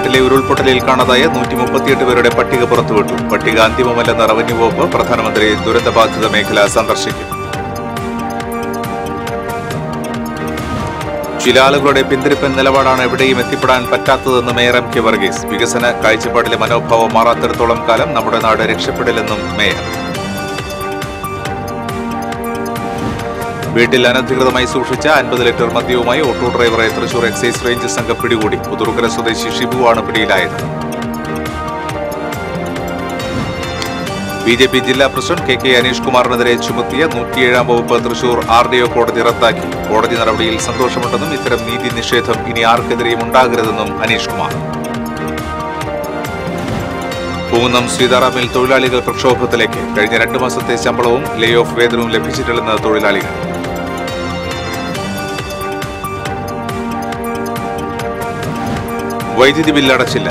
വയനാട്ടിലെ ഉരുൾപൊട്ടലിൽ കാണാതായ നൂറ്റി മുപ്പത്തിയെട്ട് പേരുടെ പട്ടിക പുറത്തുവിട്ടു. പട്ടിക അന്തിമമല്ലെന്ന റവന്യൂ വകുപ്പ് പ്രധാനമന്ത്രി ദുരന്തബാധിത മേഖല സന്ദർശിക്കും. ചില ആളുകളുടെ പിന്തിരിപ്പൻ നിലപാടാണ് എവിടെയും എത്തിപ്പെടാൻ പറ്റാത്തതെന്ന് മേയർ എം കെ വർഗീസ്. വികസന കാഴ്ചപ്പാടിലെ മനോഭാവം മാറാത്തിടത്തോളം കാലം നമ്മുടെ നാട് രക്ഷപ്പെടില്ലെന്നും മേയർ. വീട്ടിൽ അനധികൃതമായി സൂക്ഷിച്ച അൻപത് ലിറ്റർ മദ്യവുമായി ഓട്ടോ ഡ്രൈവറെ തൃശൂർ എക്സൈസ് റേഞ്ച് സംഘം പിടികൂടി. പുതുറുക്കര സ്വദേശി ഷിബുവാണ് പിടിയിലായത്. ബി ജെ പി ജില്ലാ പ്രസിഡന്റ് കെ കെ അനീഷ് കുമാറിനെതിരെ ചുമത്തിയ നൂറ്റിയേഴാം വകുപ്പ് തൃശൂർ ആർ ഡി ഒ കോടതി റദ്ദാക്കി. കോടതി നടപടിയിൽ സന്തോഷമുണ്ടെന്നും ഇത്തരം നീതി നിഷേധം ഇനി ആർക്കെതിരെയും ഉണ്ടാകരുതെന്നും അനീഷ് കുമാർ. പൂങ്ങുന്നം സീതാറാമിൽ തൊഴിലാളികൾ പ്രക്ഷോഭത്തിലേക്ക്. കഴിഞ്ഞ രണ്ടു മാസത്തെ ശമ്പളവും ലേ ഓഫ് വേതനവും ലഭിച്ചിട്ടില്ലെന്ന് തൊഴിലാളികൾ. വൈദ്യുതി ബില്ല് അടച്ചില്ല.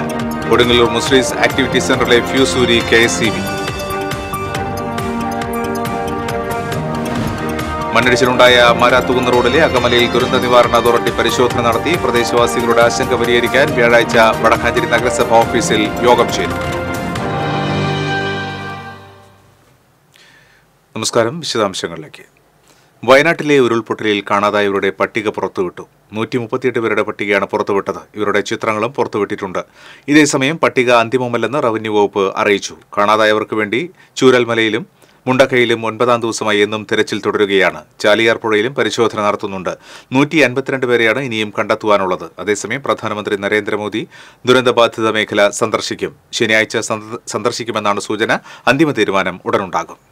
കൊടുങ്ങല്ലൂർ മുസ്ലിംസ് ആക്ടിവിറ്റി സെന്ററിലെ ഫ്യൂസൂരി കെ എസ് സി ബി. മണ്ണിടിച്ചിലുണ്ടായ മാരാത്തുകുന്ന് റോഡിലെ അകമലയിൽ ദുരന്ത നിവാരണ അതോറിറ്റി പരിശോധന നടത്തി പ്രദേശവാസികളുടെ ആശങ്ക പരിഹരിക്കാൻ വ്യാഴാഴ്ച വടക്കാഞ്ചേരി നഗരസഭ ഓഫീസിൽ യോഗം ചേരും. നമസ്കാരം. വിശദാംശങ്ങളിലേക്ക്. വയനാട്ടിലെ ഉരുൾപൊട്ടലിൽ കാണാതായവരുടെ പട്ടിക പുറത്തുവിട്ടു. നൂറ്റി മുപ്പത്തിയെട്ട് പേരുടെ പട്ടികയാണ് പുറത്തുവിട്ടത്. ഇവരുടെ ചിത്രങ്ങളും പുറത്തുവിട്ടിട്ടുണ്ട്. ഇതേസമയം പട്ടിക അന്തിമമല്ലെന്ന് റവന്യൂ വകുപ്പ് അറിയിച്ചു. കാണാതായവർക്ക് വേണ്ടി ചൂരൽമലയിലും മുണ്ടക്കയിലും ഒൻപതാം ദിവസമായി എന്നും തിരച്ചിൽ തുടരുകയാണ്. ചാലിയാർ പുഴയിലും പരിശോധന നടത്തുന്നുണ്ട്. നൂറ്റി അൻപത്തിരണ്ട് പേരെയാണ് ഇനിയും കണ്ടെത്തുവാനുള്ളത്. അതേസമയം പ്രധാനമന്ത്രി നരേന്ദ്രമോദി ദുരന്തബാധിത മേഖല സന്ദർശിക്കും. ശനിയാഴ്ച സന്ദർശിക്കുമെന്നാണ് സൂചന. അന്തിമ തീരുമാനം ഉടനുണ്ടാകും.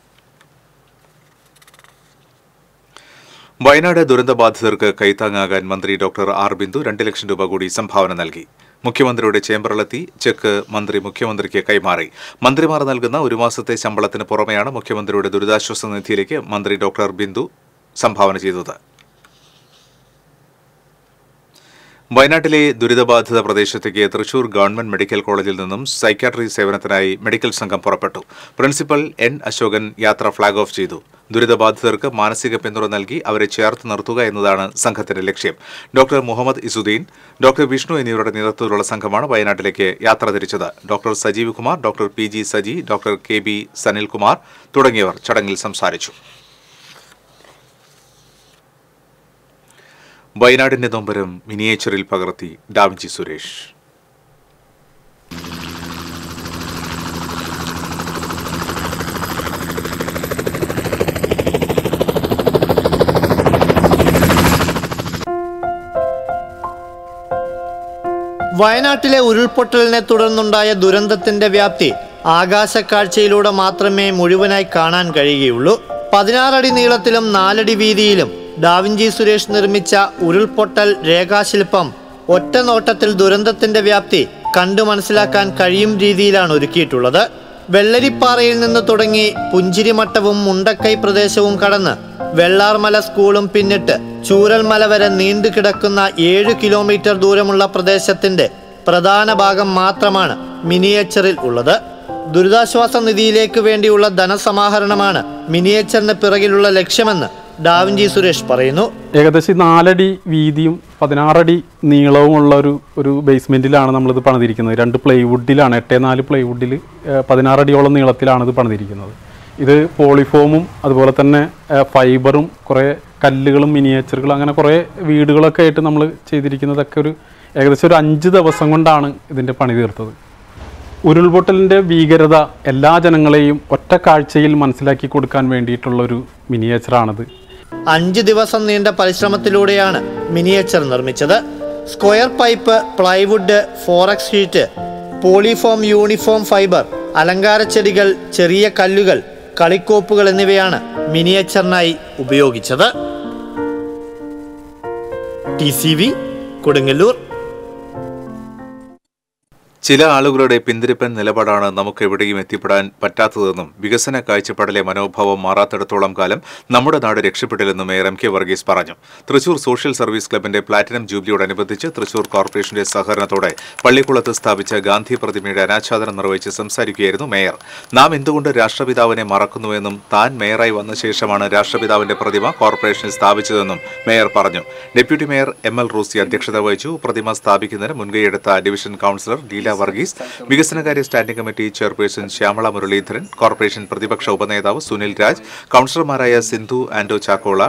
വയനാട് ദുരന്തബാധിതർക്ക് കൈത്താങ്ങാകാൻ മന്ത്രി ഡോക്ടർ ആർ ബിന്ദു രണ്ട് ലക്ഷം രൂപ കൂടി സംഭാവന നൽകി. മുഖ്യമന്ത്രിയുടെ ചേംബറിലെത്തി ചെക്ക് മന്ത്രി മുഖ്യമന്ത്രിക്ക് കൈമാറി. മന്ത്രിമാർ നൽകുന്ന ഒരു മാസത്തെ ശമ്പളത്തിന് പുറമെയാണ് മുഖ്യമന്ത്രിയുടെ ദുരിതാശ്വാസ നിധിയിലേക്ക് മന്ത്രി ഡോക്ടർ ബിന്ദു സംഭാവന ചെയ്തത്. വയനാട്ടിലെ ദുരിതബാധിത പ്രദേശത്തേക്ക് തൃശൂർ ഗവൺമെന്റ് മെഡിക്കൽ കോളേജിൽ നിന്നും സൈക്യാട്രി സേവനത്തിനായി മെഡിക്കൽ സംഘം പുറപ്പെട്ടു. പ്രിൻസിപ്പൽ എൻ അശോകൻ യാത്ര ഫ്ളാഗ് ഓഫ് ചെയ്തു. ദുരിതബാധിതർക്ക് മാനസിക പിന്തുണ നൽകി അവരെ ചേർത്ത് നിർത്തുക എന്നതാണ് സംഘത്തിന്റെ ലക്ഷ്യം. ഡോക്ടർ മുഹമ്മദ് ഇസുദ്ദീൻ ഡോക്ടർ വിഷ്ണു എന്നിവരുടെ നേതൃത്വത്തിലുള്ള സംഘമാണ് വയനാട്ടിലേക്ക് യാത്ര തിരിച്ചത്. Doctor Sajeev Kumar doctor P G Saji doctor K B Sanilkumar തുടങ്ങിയവർ ചടങ്ങിൽ സംസാരിച്ചു. വയനാടിന്റെ നൊമ്പരം മിനിയേച്ചറിൽ പകർത്തി ഡാവിഞ്ചി സുരേഷ്. വയനാട്ടിലെ ഉരുൾപൊട്ടലിനെ തുടർന്നുണ്ടായ ദുരന്തത്തിന്റെ വ്യാപ്തി ആകാശക്കാഴ്ചയിലൂടെ മാത്രമേ മുഴുവനായി കാണാൻ കഴിയുകയുള്ളൂ. പതിനാറടി നീളത്തിലും നാലടി വീതിയിലും ഡാവിഞ്ചി സുരേഷ് നിർമ്മിച്ച ഉരുൾപൊട്ടൽ രേഖാശില്പം ഒറ്റ നോട്ടത്തിൽ ദുരന്തത്തിന്റെ വ്യാപ്തി കണ്ടു മനസ്സിലാക്കാൻ കഴിയും രീതിയിലാണ് ഒരുക്കിയിട്ടുള്ളത്. വെള്ളരിപ്പാറയിൽ നിന്ന് തുടങ്ങി പുഞ്ചിരിമട്ടവും മുണ്ടക്കൈ പ്രദേശവും കടന്ന് വെള്ളാർമല സ്കൂളും പിന്നിട്ട് ചൂരൽമല വരെ നീണ്ടു കിടക്കുന്ന ഏഴ് കിലോമീറ്റർ ദൂരമുള്ള പ്രദേശത്തിന്റെ പ്രധാന ഭാഗം മാത്രമാണ് മിനിയേച്ചറിൽ ഉള്ളത്. ദുരിതാശ്വാസ നിധിയിലേക്ക് വേണ്ടിയുള്ള ധനസമാഹരണമാണ് മിനിയേച്ചറിന് പിറകിലുള്ള ലക്ഷ്യമെന്ന് ഡാവിഞ്ചി സുരേഷ് പറയുന്നു. ഏകദേശം നാലടി വീതിയും പതിനാറടി നീളവുമുള്ള ഒരു ഒരു ബേസ്മെന്റിലാണ് നമ്മളിത് പണിതിരിക്കുന്നത്. രണ്ട് പ്ലൈവുഡിലാണ് എട്ടേ നാല് പ്ലൈവുഡിൽ പതിനാറടിയോളം നീളത്തിലാണ് ഇത് പണിതിരിക്കുന്നത്. ഇത് പോളിഫോമും അതുപോലെ തന്നെ ഫൈബറും കുറേ കല്ലുകളും മിനിയേച്ചറുകളും അങ്ങനെ കുറേ വീടുകളൊക്കെ ആയിട്ട് നമ്മൾ ചെയ്തിരിക്കുന്നതൊക്കെ ഒരു ഏകദേശം ഒരു അഞ്ച് ദിവസം കൊണ്ടാണ് ഇതിന്റെ പണി തീർത്തത്. ഉരുൾപൊട്ടലിന്റെ ഭീകരത എല്ലാ ജനങ്ങളെയും ഒറ്റക്കാഴ്ചയിൽ മനസ്സിലാക്കി കൊടുക്കാൻ വേണ്ടിയിട്ടുള്ളൊരു മിനിയേച്ചറാണിത് അഞ്ച് ദിവസം നീണ്ട പരിശ്രമത്തിലൂടെയാണ് മിനിയേച്ചർ നിർമ്മിച്ചത്. Square pipe plywood forex sheet polyfoam uniform fibre അലങ്കാര ചെടികൾ ചെറിയ കല്ലുകൾ കളിക്കോപ്പുകൾ എന്നിവയാണ് മിനിയേച്ചറിനായി ഉപയോഗിച്ചത്. T C V Kodungallur. ചില ആളുകളുടെ പിന്തിരിപ്പൻ നിലപാടാണ് നമുക്ക് എവിടെയും എത്തിപ്പെടാൻ പറ്റാത്തതെന്നും വികസന കാഴ്ചപ്പാടിലെ മനോഭാവം മാറാത്തിടത്തോളം കാലം നമ്മുടെ നാട് രക്ഷപ്പെട്ടില്ലെന്നും മേയർ എം കെ വർഗീസ് പറഞ്ഞു. തൃശൂർ സോഷ്യൽ സർവീസ് ക്ലബിന്റെ പ്ലാറ്റിനം ജൂബിലിയോടനുബന്ധിച്ച് തൃശൂർ കോർപ്പറേഷന്റെ സഹകരണത്തോടെ പള്ളിക്കുളത്ത് സ്ഥാപിച്ച ഗാന്ധി പ്രതിമയുടെ അനാച്ഛാദനം നിർവഹിച്ച് സംസാരിക്കുകയായിരുന്നു മേയർ. നാം എന്തുകൊണ്ട് രാഷ്ട്രപിതാവിനെ മറക്കുന്നുവെന്നും താൻ മേയറായി വന്ന ശേഷമാണ് രാഷ്ട്രപിതാവിന്റെ പ്രതിമ കോർപ്പറേഷനിൽ സ്ഥാപിച്ചതെന്നും മേയർ പറഞ്ഞു. Deputy mayor M L Rusi അധ്യക്ഷത വഹിച്ചു. പ്രതിമ സ്ഥാപിക്കുന്നതിന് മുൻകൈയെടുത്ത ഡിവിഷൻ കൌൺസിലർ ലീല വർഗീസ് വികസനകാര്യ standing committee chairperson Shyamala Muraleedharan corporation പ്രതിപക്ഷ ഉപനേതാവ് Sunil Raj കൌൺസിലർമാരായ Sindhu Ando Chakkola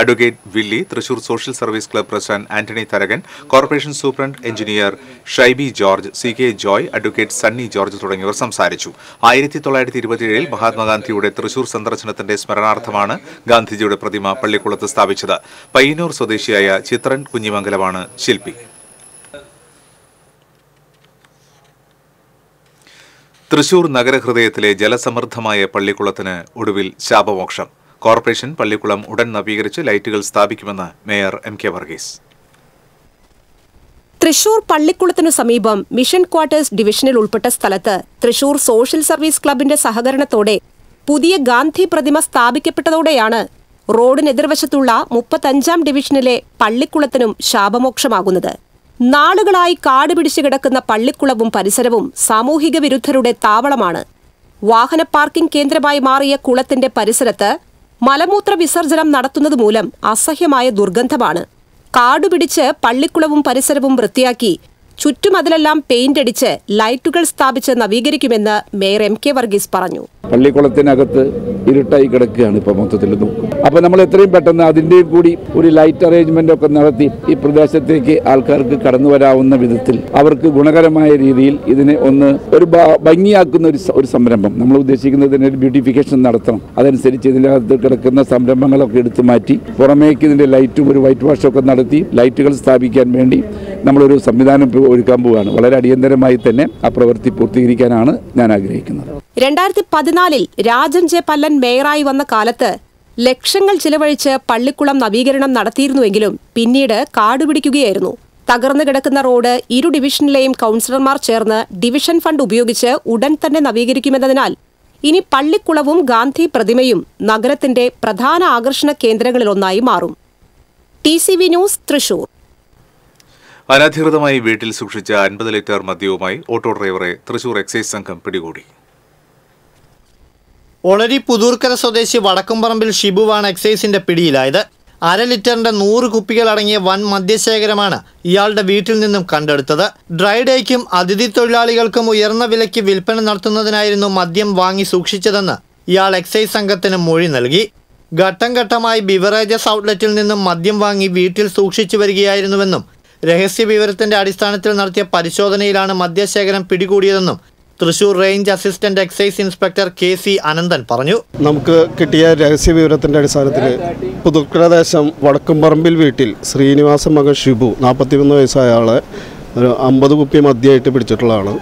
advocate Willy Thrissur social service club president Antony Tharakan corporation superintendent engineer Shyby George C K Joy advocate Sunny George തുടങ്ങിയവർ സംസാരിച്ചു. ആയിരത്തി തൊള്ളായിരത്തി ഇരുപത്തിയേഴിൽ മഹാത്മാഗാന്ധിയുടെ തൃശൂർ സന്ദർശനത്തിന്റെ സ്മരണാർത്ഥമാണ് ഗാന്ധിജിയുടെ പ്രതിമ പള്ളിക്കുളത്ത് സ്ഥാപിച്ചത്. പയ്യന്നൂർ സ്വദേശിയായ ചിത്രൻ കുഞ്ഞിമംഗലമാണ് ശില്പി. തൃശൂർ നഗരഹൃദയത്തിലെ ജലസമൃദ്ധമായ പള്ളിക്കുളത്തിന് ഒടുവിൽ ശാപമോക്ഷം. കോർപ്പറേഷൻ പള്ളിക്കുളം ഉടൻ നവീകരിച്ച് ലൈറ്റുകൾ സ്ഥാപിക്കുമെന്ന് mayor M K Varghese. Thrissur പള്ളിക്കുളത്തിനു സമീപം മിഷൻ ക്വാർട്ടേഴ്സ് ഡിവിഷനിൽ ഉൾപ്പെട്ട സ്ഥലത്ത് തൃശൂർ സോഷ്യൽ സർവീസ് ക്ലബിന്റെ സഹകരണത്തോടെ പുതിയ ഗാന്ധി പ്രതിമ സ്ഥാപിക്കപ്പെട്ടതോടെയാണ് റോഡിനെതിർവശത്തുള്ള മുപ്പത്തഞ്ചാം ഡിവിഷനിലെ പള്ളിക്കുളത്തിനും ശാപമോക്ഷമാകുന്നത്. നാളുകളായി കാട് പിടിച്ചു കിടക്കുന്ന പള്ളിക്കുളവും പരിസരവും സാമൂഹിക വിരുദ്ധരുടെ താവളമാണ്. വാഹന പാർക്കിംഗ് കേന്ദ്രമായി മാറിയ കുളത്തിന്റെ പരിസരത്ത് മലമൂത്ര വിസർജനം നടത്തുന്നതുമൂലം അസഹ്യമായ ദുർഗന്ധമാണ്. കാടുപിടിച്ച് പള്ളിക്കുളവും പരിസരവും വൃത്തിയാക്കി ചുറ്റുമതിലെല്ലാം പെയിന്റ് അടിച്ച് ലൈറ്റുകൾ സ്ഥാപിച്ച് നവീകരിക്കുമെന്ന് മേയർ എം കെ വർഗീസ് പറഞ്ഞു. പള്ളിക്കുളത്തിനകത്ത് ഇരുട്ടായി കിടക്കുകയാണ് ഇപ്പോൾ മൊത്തത്തിൽ നോക്കും. അപ്പോൾ നമ്മൾ എത്രയും പെട്ടെന്ന് അതിന്റെയും കൂടി ഒരു ലൈറ്റ് അറേഞ്ച്മെന്റ് ഒക്കെ നടത്തി ഈ പ്രദേശത്തേക്ക് ആൾക്കാർക്ക് കടന്നു വരാവുന്ന വിധത്തിൽ അവർക്ക് ഗുണകരമായ രീതിയിൽ ഇതിനെ ഒന്ന് ഒരു ഭംഗിയാക്കുന്ന ഒരു ഒരു സംരംഭം. നമ്മൾ ഉദ്ദേശിക്കുന്നത് ഒരു ബ്യൂട്ടിഫിക്കേഷൻ നടത്തണം. അതനുസരിച്ച് ഇതിനകത്ത് കിടക്കുന്ന സംരംഭങ്ങളൊക്കെ എടുത്തു മാറ്റി പുറമേക്ക് ഇതിന്റെ ലൈറ്റും ഒരു വൈറ്റ് വാഷൊക്കെ നടത്തി ലൈറ്റുകൾ സ്ഥാപിക്കാൻ വേണ്ടി നമ്മളൊരു സംവിധാനം ഒരുക്കാൻ പോവുകയാണ് വളരെ അടിയന്തരമായി തന്നെ ആ പ്രവൃത്തി പൂർത്തീകരിക്കാനാണ് ഞാൻ ആഗ്രഹിക്കുന്നത്. രണ്ടായിരത്തി പതിനാലിൽ രാജൻ ജെ പല്ലൻ മേയറായി വന്ന കാലത്ത് ലക്ഷങ്ങൾ ചിലവഴിച്ച് പള്ളിക്കുളം നവീകരണം നടത്തിയിരുന്നുവെങ്കിലും പിന്നീട് കാടുപിടിക്കുകയായിരുന്നു. തകർന്നു കിടക്കുന്ന റോഡ് ഇരു ഡിവിഷനിലെയും കൌൺസിലർമാർ ചേർന്ന് ഡിവിഷൻ ഫണ്ട് ഉപയോഗിച്ച് ഉടൻ തന്നെ നവീകരിക്കുമെന്നതിനാൽ ഇനി പള്ളിക്കുളവും ഗാന്ധി പ്രതിമയും നഗരത്തിന്റെ പ്രധാന ആകർഷണ കേന്ദ്രങ്ങളിലൊന്നായി മാറും. T C V news Thrissur. അനധികൃതമായി വീട്ടിൽ സൂക്ഷിച്ച അൻപത് ലിറ്റർ മദ്യവുമായി ഓട്ടോ ഡ്രൈവറെ തൃശൂർ എക്സൈസ് സംഘം പിടികൂടി. ഒളരി പുതൂർക്കര സ്വദേശി വടക്കുംപറമ്പിൽ ഷിബുവാണ് എക്സൈസിന്റെ പിടിയിലായത്. അര ലിറ്ററിന്റെ നൂറ് കുപ്പികൾ അടങ്ങിയ വൻ മദ്യശേഖരമാണ് ഇയാളുടെ വീട്ടിൽ നിന്നും കണ്ടെടുത്തത്. ഡ്രൈഡേക്കും അതിഥി തൊഴിലാളികൾക്കും ഉയർന്ന വിലയ്ക്ക് വിൽപ്പന നടത്തുന്നതിനായിരുന്നു മദ്യം വാങ്ങി സൂക്ഷിച്ചതെന്ന് ഇയാൾ എക്സൈസ് സംഘത്തിന് മൊഴി നൽകി. ഘട്ടം ഘട്ടമായി ബിവറേജസ് ഔട്ട്ലെറ്റിൽ നിന്നും മദ്യം വാങ്ങി വീട്ടിൽ സൂക്ഷിച്ചു വരികയായിരുന്നുവെന്നും രഹസ്യ വിവരത്തിന്റെ അടിസ്ഥാനത്തിൽ നടത്തിയ പരിശോധനയിലാണ് മദ്യശേഖരം പിടികൂടിയതെന്നും Thrissur range assistant excise inspector K C Ananthan പറഞ്ഞു. നമുക്ക് കിട്ടിയ രഹസ്യ വിവരത്തിന്റെ അടിസ്ഥാനത്തിൽ പുതുക്കടദേശം വടക്കുംപറമ്പിൽ വീട്ടിൽ ശ്രീനിവാസ മകൻ ഷിബു നാൽപ്പത്തിമൂന്ന് വയസ്സായ ആളെ ഒരു അമ്പത് കുപ്പി മദ്യമായിട്ട് പിടിച്ചിട്ടുള്ളതാണ്.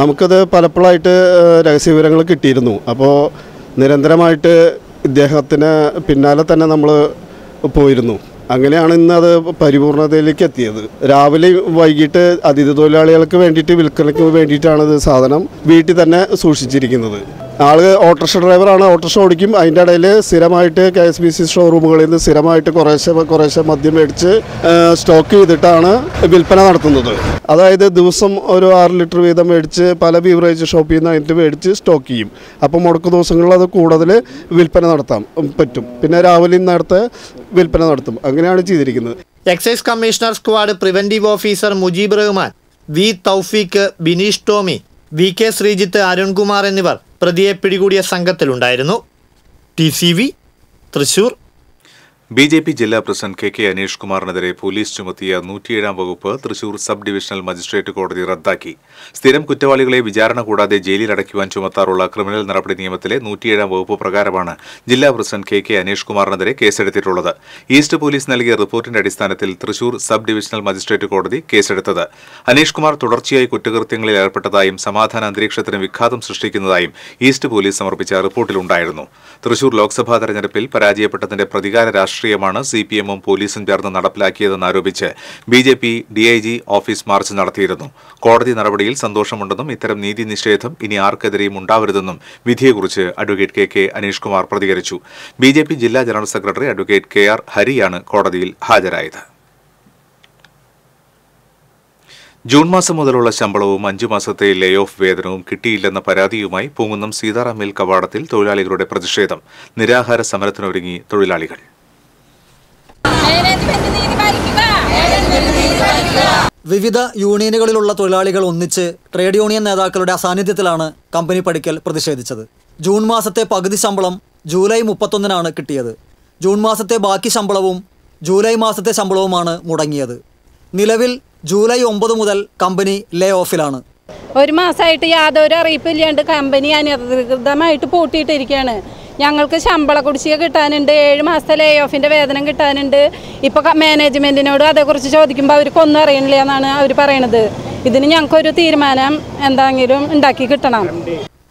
നമുക്കത് പലപ്പോഴായിട്ട് രഹസ്യ വിവരങ്ങൾ കിട്ടിയിരുന്നു. അപ്പോൾ നിരന്തരമായിട്ട് ഇദ്ദേഹത്തിന് പിന്നാലെ തന്നെ നമ്മൾ പോയിരുന്നു. അങ്ങനെയാണ് ഇന്ന് അത് പരിപൂർണതയിലേക്ക് എത്തിയത്. രാവിലെ വൈകിട്ട് അതിഥി തൊഴിലാളികൾക്ക് വേണ്ടിയിട്ട് വിൽക്കണയ്ക്ക് വേണ്ടിയിട്ടാണ് ഇത് സാധനം വീട്ടിൽ തന്നെ സൂക്ഷിച്ചിരിക്കുന്നത്. ആൾ ഓട്ടോറിക്ഷ ഡ്രൈവറാണ്. ഓട്ടോറിക്ഷ ഓടിക്കും. അതിന്റെ ഇടയിൽ സ്ഥിരമായിട്ട് കെ എസ് ബി സി ഷോറൂമുകളിൽ നിന്ന് സ്ഥിരമായിട്ട് കുറേശ്ശെ കുറേശ്ശെ മദ്യം മേടിച്ച് സ്റ്റോക്ക് ചെയ്തിട്ടാണ് വിൽപ്പന നടത്തുന്നത്. അതായത് ദിവസം ഒരു ആറ് ലിറ്റർ വീതം മേടിച്ച് പല ബീവറേജ് ഷോപ്പിൽ നിന്ന് അതിന്റെ മേടിച്ച് സ്റ്റോക്ക് ചെയ്യും. അപ്പോൾ മുടക്ക് ദിവസങ്ങളിൽ അത് കൂടുതൽ വിൽപ്പന നടത്താം പറ്റും. പിന്നെ രാവിലെയും നേരത്തെ വിൽപ്പന നടത്തും. അങ്ങനെയാണ് ചെയ്തിരിക്കുന്നത്. Excise commissioner squad preventive officer Mujeeb Rahman V Thoufeeq Bineesh Tomy V K Sreejith Arunkumar എന്നിവർ പ്രതിയെ പിടികൂടിയ സംഘത്തിലുണ്ടായിരുന്നു T C V Thrissur B J P ജില്ലാ പ്രസിഡന്റ് കെ കെ അനീഷ് കുമാറിനെതിരെ പോലീസ് ചുമത്തിയ നൂറ്റിയേഴാം വകുപ്പ് തൃശൂർ സബ് ഡിവിഷണൽ മജിസ്ട്രേറ്റ് കോടതി റദ്ദാക്കി. സ്ഥിരം കുറ്റവാളികളെ വിചാരണ കൂടാതെ ജയിലിൽ അടയ്ക്കുവാൻ ചുമത്താറുള്ള ക്രിമിനൽ നടപടി നിയമത്തിലെ നൂറ്റിയേഴാം വകുപ്പ് പ്രകാരമാണ് ജില്ലാ പ്രസിഡന്റ് കെ കെ അനീഷ് കുമാറിനെതിരെ കേസെടുത്തിട്ടുള്ളത്. ഈസ്റ്റ് പോലീസ് നൽകിയ റിപ്പോർട്ടിന്റെ അടിസ്ഥാനത്തിൽ തൃശൂർ സബ് ഡിവിഷണൽ മജിസ്ട്രേറ്റ് കോടതി കേസെടുത്തത്. അനീഷ് കുമാർ തുടർച്ചയായി കുറ്റകൃത്യങ്ങളിൽ ഏർപ്പെട്ടതായും സമാധാന അന്തരീക്ഷത്തിന് വിഘാതം സൃഷ്ടിക്കുന്നതായും ഈസ്റ്റ് പോലീസ് സമർപ്പിച്ച റിപ്പോർട്ടിലുണ്ടായിരുന്നു. തൃശൂർ ലോക്സഭാ തെരഞ്ഞെടുപ്പിൽ പരാജയപ്പെട്ടതിന്റെ പ്രതികാര രാഷ്ട്രീയം രാഷ്ട്രീയമാണ് സി പി എമ്മും പോലീസും ചേർന്ന് നടപ്പിലാക്കിയതെന്ന് ആരോപിച്ച് B J P D I G office march നടത്തിയിരുന്നു. കോടതി നടപടിയിൽ സന്തോഷമുണ്ടെന്നും ഇത്തരം നീതി നിഷേധം ഇനി ആർക്കെതിരെയും ഉണ്ടാവരുതെന്നും വിധിയെക്കുറിച്ച് advocate K K Anish Kumar പ്രതികരിച്ചു. ബി ജെ പി ജില്ലാ general secretary advocate K R ഹരിയാണ് കോടതിയിൽ ഹാജരായത്. ജൂൺ മാസം മുതലുള്ള ശമ്പളവും അഞ്ചു മാസത്തെ ലേ ഓഫ് വേതനവും കിട്ടിയില്ലെന്ന പരാതിയുമായി പൂങ്കുന്നം സീതാറാം മിൽ കവാടത്തിൽ തൊഴിലാളികളുടെ പ്രതിഷേധം. നിരാഹാര സമരത്തിനൊരുങ്ങി തൊഴിലാളികൾ. വിവിധ യൂണിയനുകളിലുള്ള തൊഴിലാളികൾ ഒന്നിച്ച് ട്രേഡ് യൂണിയൻ നേതാക്കളുടെ അസാന്നിധ്യത്തിലാണ് കമ്പനി പഠിക്കൽ പ്രതിഷേധിച്ചത്. ജൂൺ മാസത്തെ പകുതി ശമ്പളം ജൂലൈ മുപ്പത്തൊന്നിനാണ് കിട്ടിയത്. ജൂൺ മാസത്തെ ബാക്കി ശമ്പളവും ജൂലൈ മാസത്തെ ശമ്പളവുമാണ് മുടങ്ങിയത്. നിലവിൽ ജൂലൈ ഒമ്പത് മുതൽ കമ്പനി ലേ ഓഫിലാണ്. ഒരു മാസമായിട്ട് യാതൊരു അറിയിപ്പില്ലാണ്ട് കമ്പനി അനധികൃതമായിട്ട് പൂട്ടിയിട്ടിരിക്കുകയാണ്. ഞങ്ങൾക്ക് ശമ്പള കുടിശ്ശിക കിട്ടാനുണ്ട് ഏഴ് മാസത്തെ ലേ ഓഫിന്റെ വേതനം കിട്ടാനുണ്ട്. ഇപ്പോൾ മാനേജ്മെന്റിനോട് അതേക്കുറിച്ച് ചോദിക്കുമ്പോൾ അവർക്കൊന്നും അറിയണില്ല എന്നാണ് അവർ പറയണത്. ഇതിന് ഞങ്ങൾക്കൊരു തീരുമാനം എന്തെങ്കിലും ഉണ്ടാക്കി കിട്ടണം.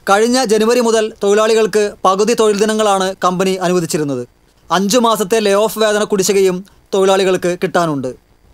കഴിഞ്ഞ ജനുവരി മുതൽ തൊഴിലാളികൾക്ക് പകുതി തൊഴിൽ ദിനങ്ങളാണ് കമ്പനി അനുവദിച്ചിരുന്നത്. അഞ്ചു മാസത്തെ ലേ ഓഫ് വേതന കുടിശ്ശികയും തൊഴിലാളികൾക്ക് കിട്ടാനുണ്ട്.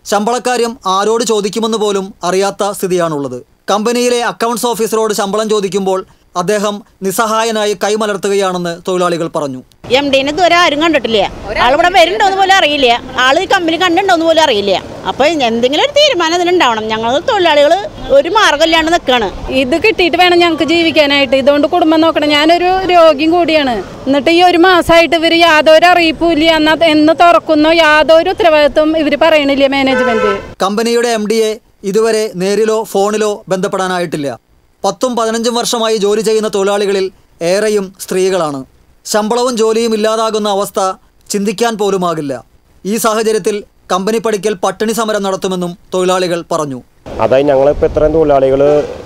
ശമ്പളക്കാര്യം ആരോട് ചോദിക്കുമെന്ന് പോലും അറിയാത്ത സ്ഥിതിയാണുള്ളത്. കമ്പനിയിലെ അക്കൗണ്ട്സ് ഓഫീസറോട് ശമ്പളം ചോദിക്കുമ്പോൾ അദ്ദേഹം നിസ്സഹായനായി കൈമലർത്തുകയാണെന്ന് തൊഴിലാളികൾ പറഞ്ഞു. എം ഡിനെ ഇതുവരെ ആരും കണ്ടിട്ടില്ല. ആളിവിടെ വരുന്നുണ്ടോന്ന് പോലും അറിയില്ല. ആൾ ഈ കമ്പനി കണ്ടിട്ടുണ്ടോന്ന് പോലും അറിയില്ല. അപ്പൊ എന്തെങ്കിലും ഒരു തീരുമാനം ഇതിനുണ്ടാവണം. ഞങ്ങൾ തൊഴിലാളികൾ ഒരു മാർഗമില്ലാണ്ട് നിൽക്കുകയാണ് ഇത് കിട്ടിയിട്ട് വേണം ഞങ്ങൾക്ക് ജീവിക്കാനായിട്ട്. ഇതുകൊണ്ട് കുടുംബം നോക്കണം. ഞാനൊരു രോഗിയും കൂടിയാണ്. എന്നിട്ട് ഈ ഒരു മാസമായിട്ട് ഇവർ യാതൊരു അറിയിപ്പുമില്ല എന്നാ എന്ന് തുറക്കുന്നോ യാതൊരു ഉത്തരവാദിത്വം ഇവർ പറയണില്ല മാനേജ്മെന്റ് കമ്പനിയുടെ എം ഡിയെ ഇതുവരെ നേരിലോ ഫോണിലോ ബന്ധപ്പെടാനായിട്ടില്ല. പത്തും പതിനഞ്ചും വർഷമായി ജോലി ചെയ്യുന്ന തൊഴിലാളികളിൽ ഏറെയും സ്ത്രീകളാണ്. ശമ്പളവും ജോലിയും ഇല്ലാതാകുന്ന അവസ്ഥ ചിന്തിക്കാൻ പോലുമാകില്ല. ഈ സാഹചര്യത്തിൽ കമ്പനി പടിക്കൽ പട്ടിണി സമരം നടത്തുമെന്നും തൊഴിലാളികൾ പറഞ്ഞു. അതായത് ഞങ്ങളിപ്പോൾ ഇത്രയും തൊഴിലാളികൾ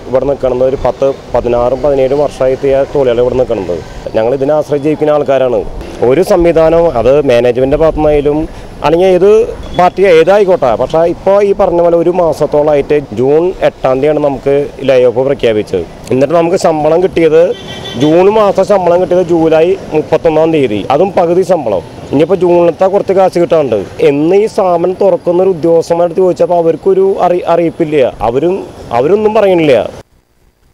ഇവിടെ നിൽക്കണത് ഒരു പത്ത് പതിനാറും പതിനേഴും വർഷമായിട്ട് തൊഴിലാളികൾ ഇവിടെ നിൽക്കണത്. ഞങ്ങൾ ഇതിനെ ആശ്രയിച്ച് ജീവിക്കുന്ന ആൾക്കാരാണ്. ഒരു സംവിധാനം അത് മാനേജ്മെന്റിന്റെ ഭാഗത്തുനിന്നായാലും അല്ലെങ്കിൽ ഏത് പാർട്ടി ഏതായിക്കോട്ടെ പക്ഷേ ഇപ്പോൾ ഈ പറഞ്ഞ പോലെ ഒരു മാസത്തോളമായിട്ട് ജൂൺ എട്ടാം തീയതിയാണ് നമുക്ക് ലേ ഓഫ് പ്രഖ്യാപിച്ചത്. എന്നിട്ട് നമുക്ക് ശമ്പളം കിട്ടിയത് ജൂൺ മാസം ശമ്പളം കിട്ടിയത് ജൂലൈ മുപ്പത്തൊന്നാം തീയതി. അതും പകുതി ശമ്പളം. ഇനിയിപ്പോൾ ജൂണിലത്തെ കുറച്ച് കാശ് കിട്ടാറുണ്ട് എന്ന് ഈ സ്ഥാപനം തുറക്കുന്ന ഒരു ഉദ്യോഗസ്ഥന്മാരടുത്ത് ചോദിച്ചപ്പോൾ അവർക്കൊരു അറി അറിയിപ്പില്ല. അവരും അവരൊന്നും പറയണില്ല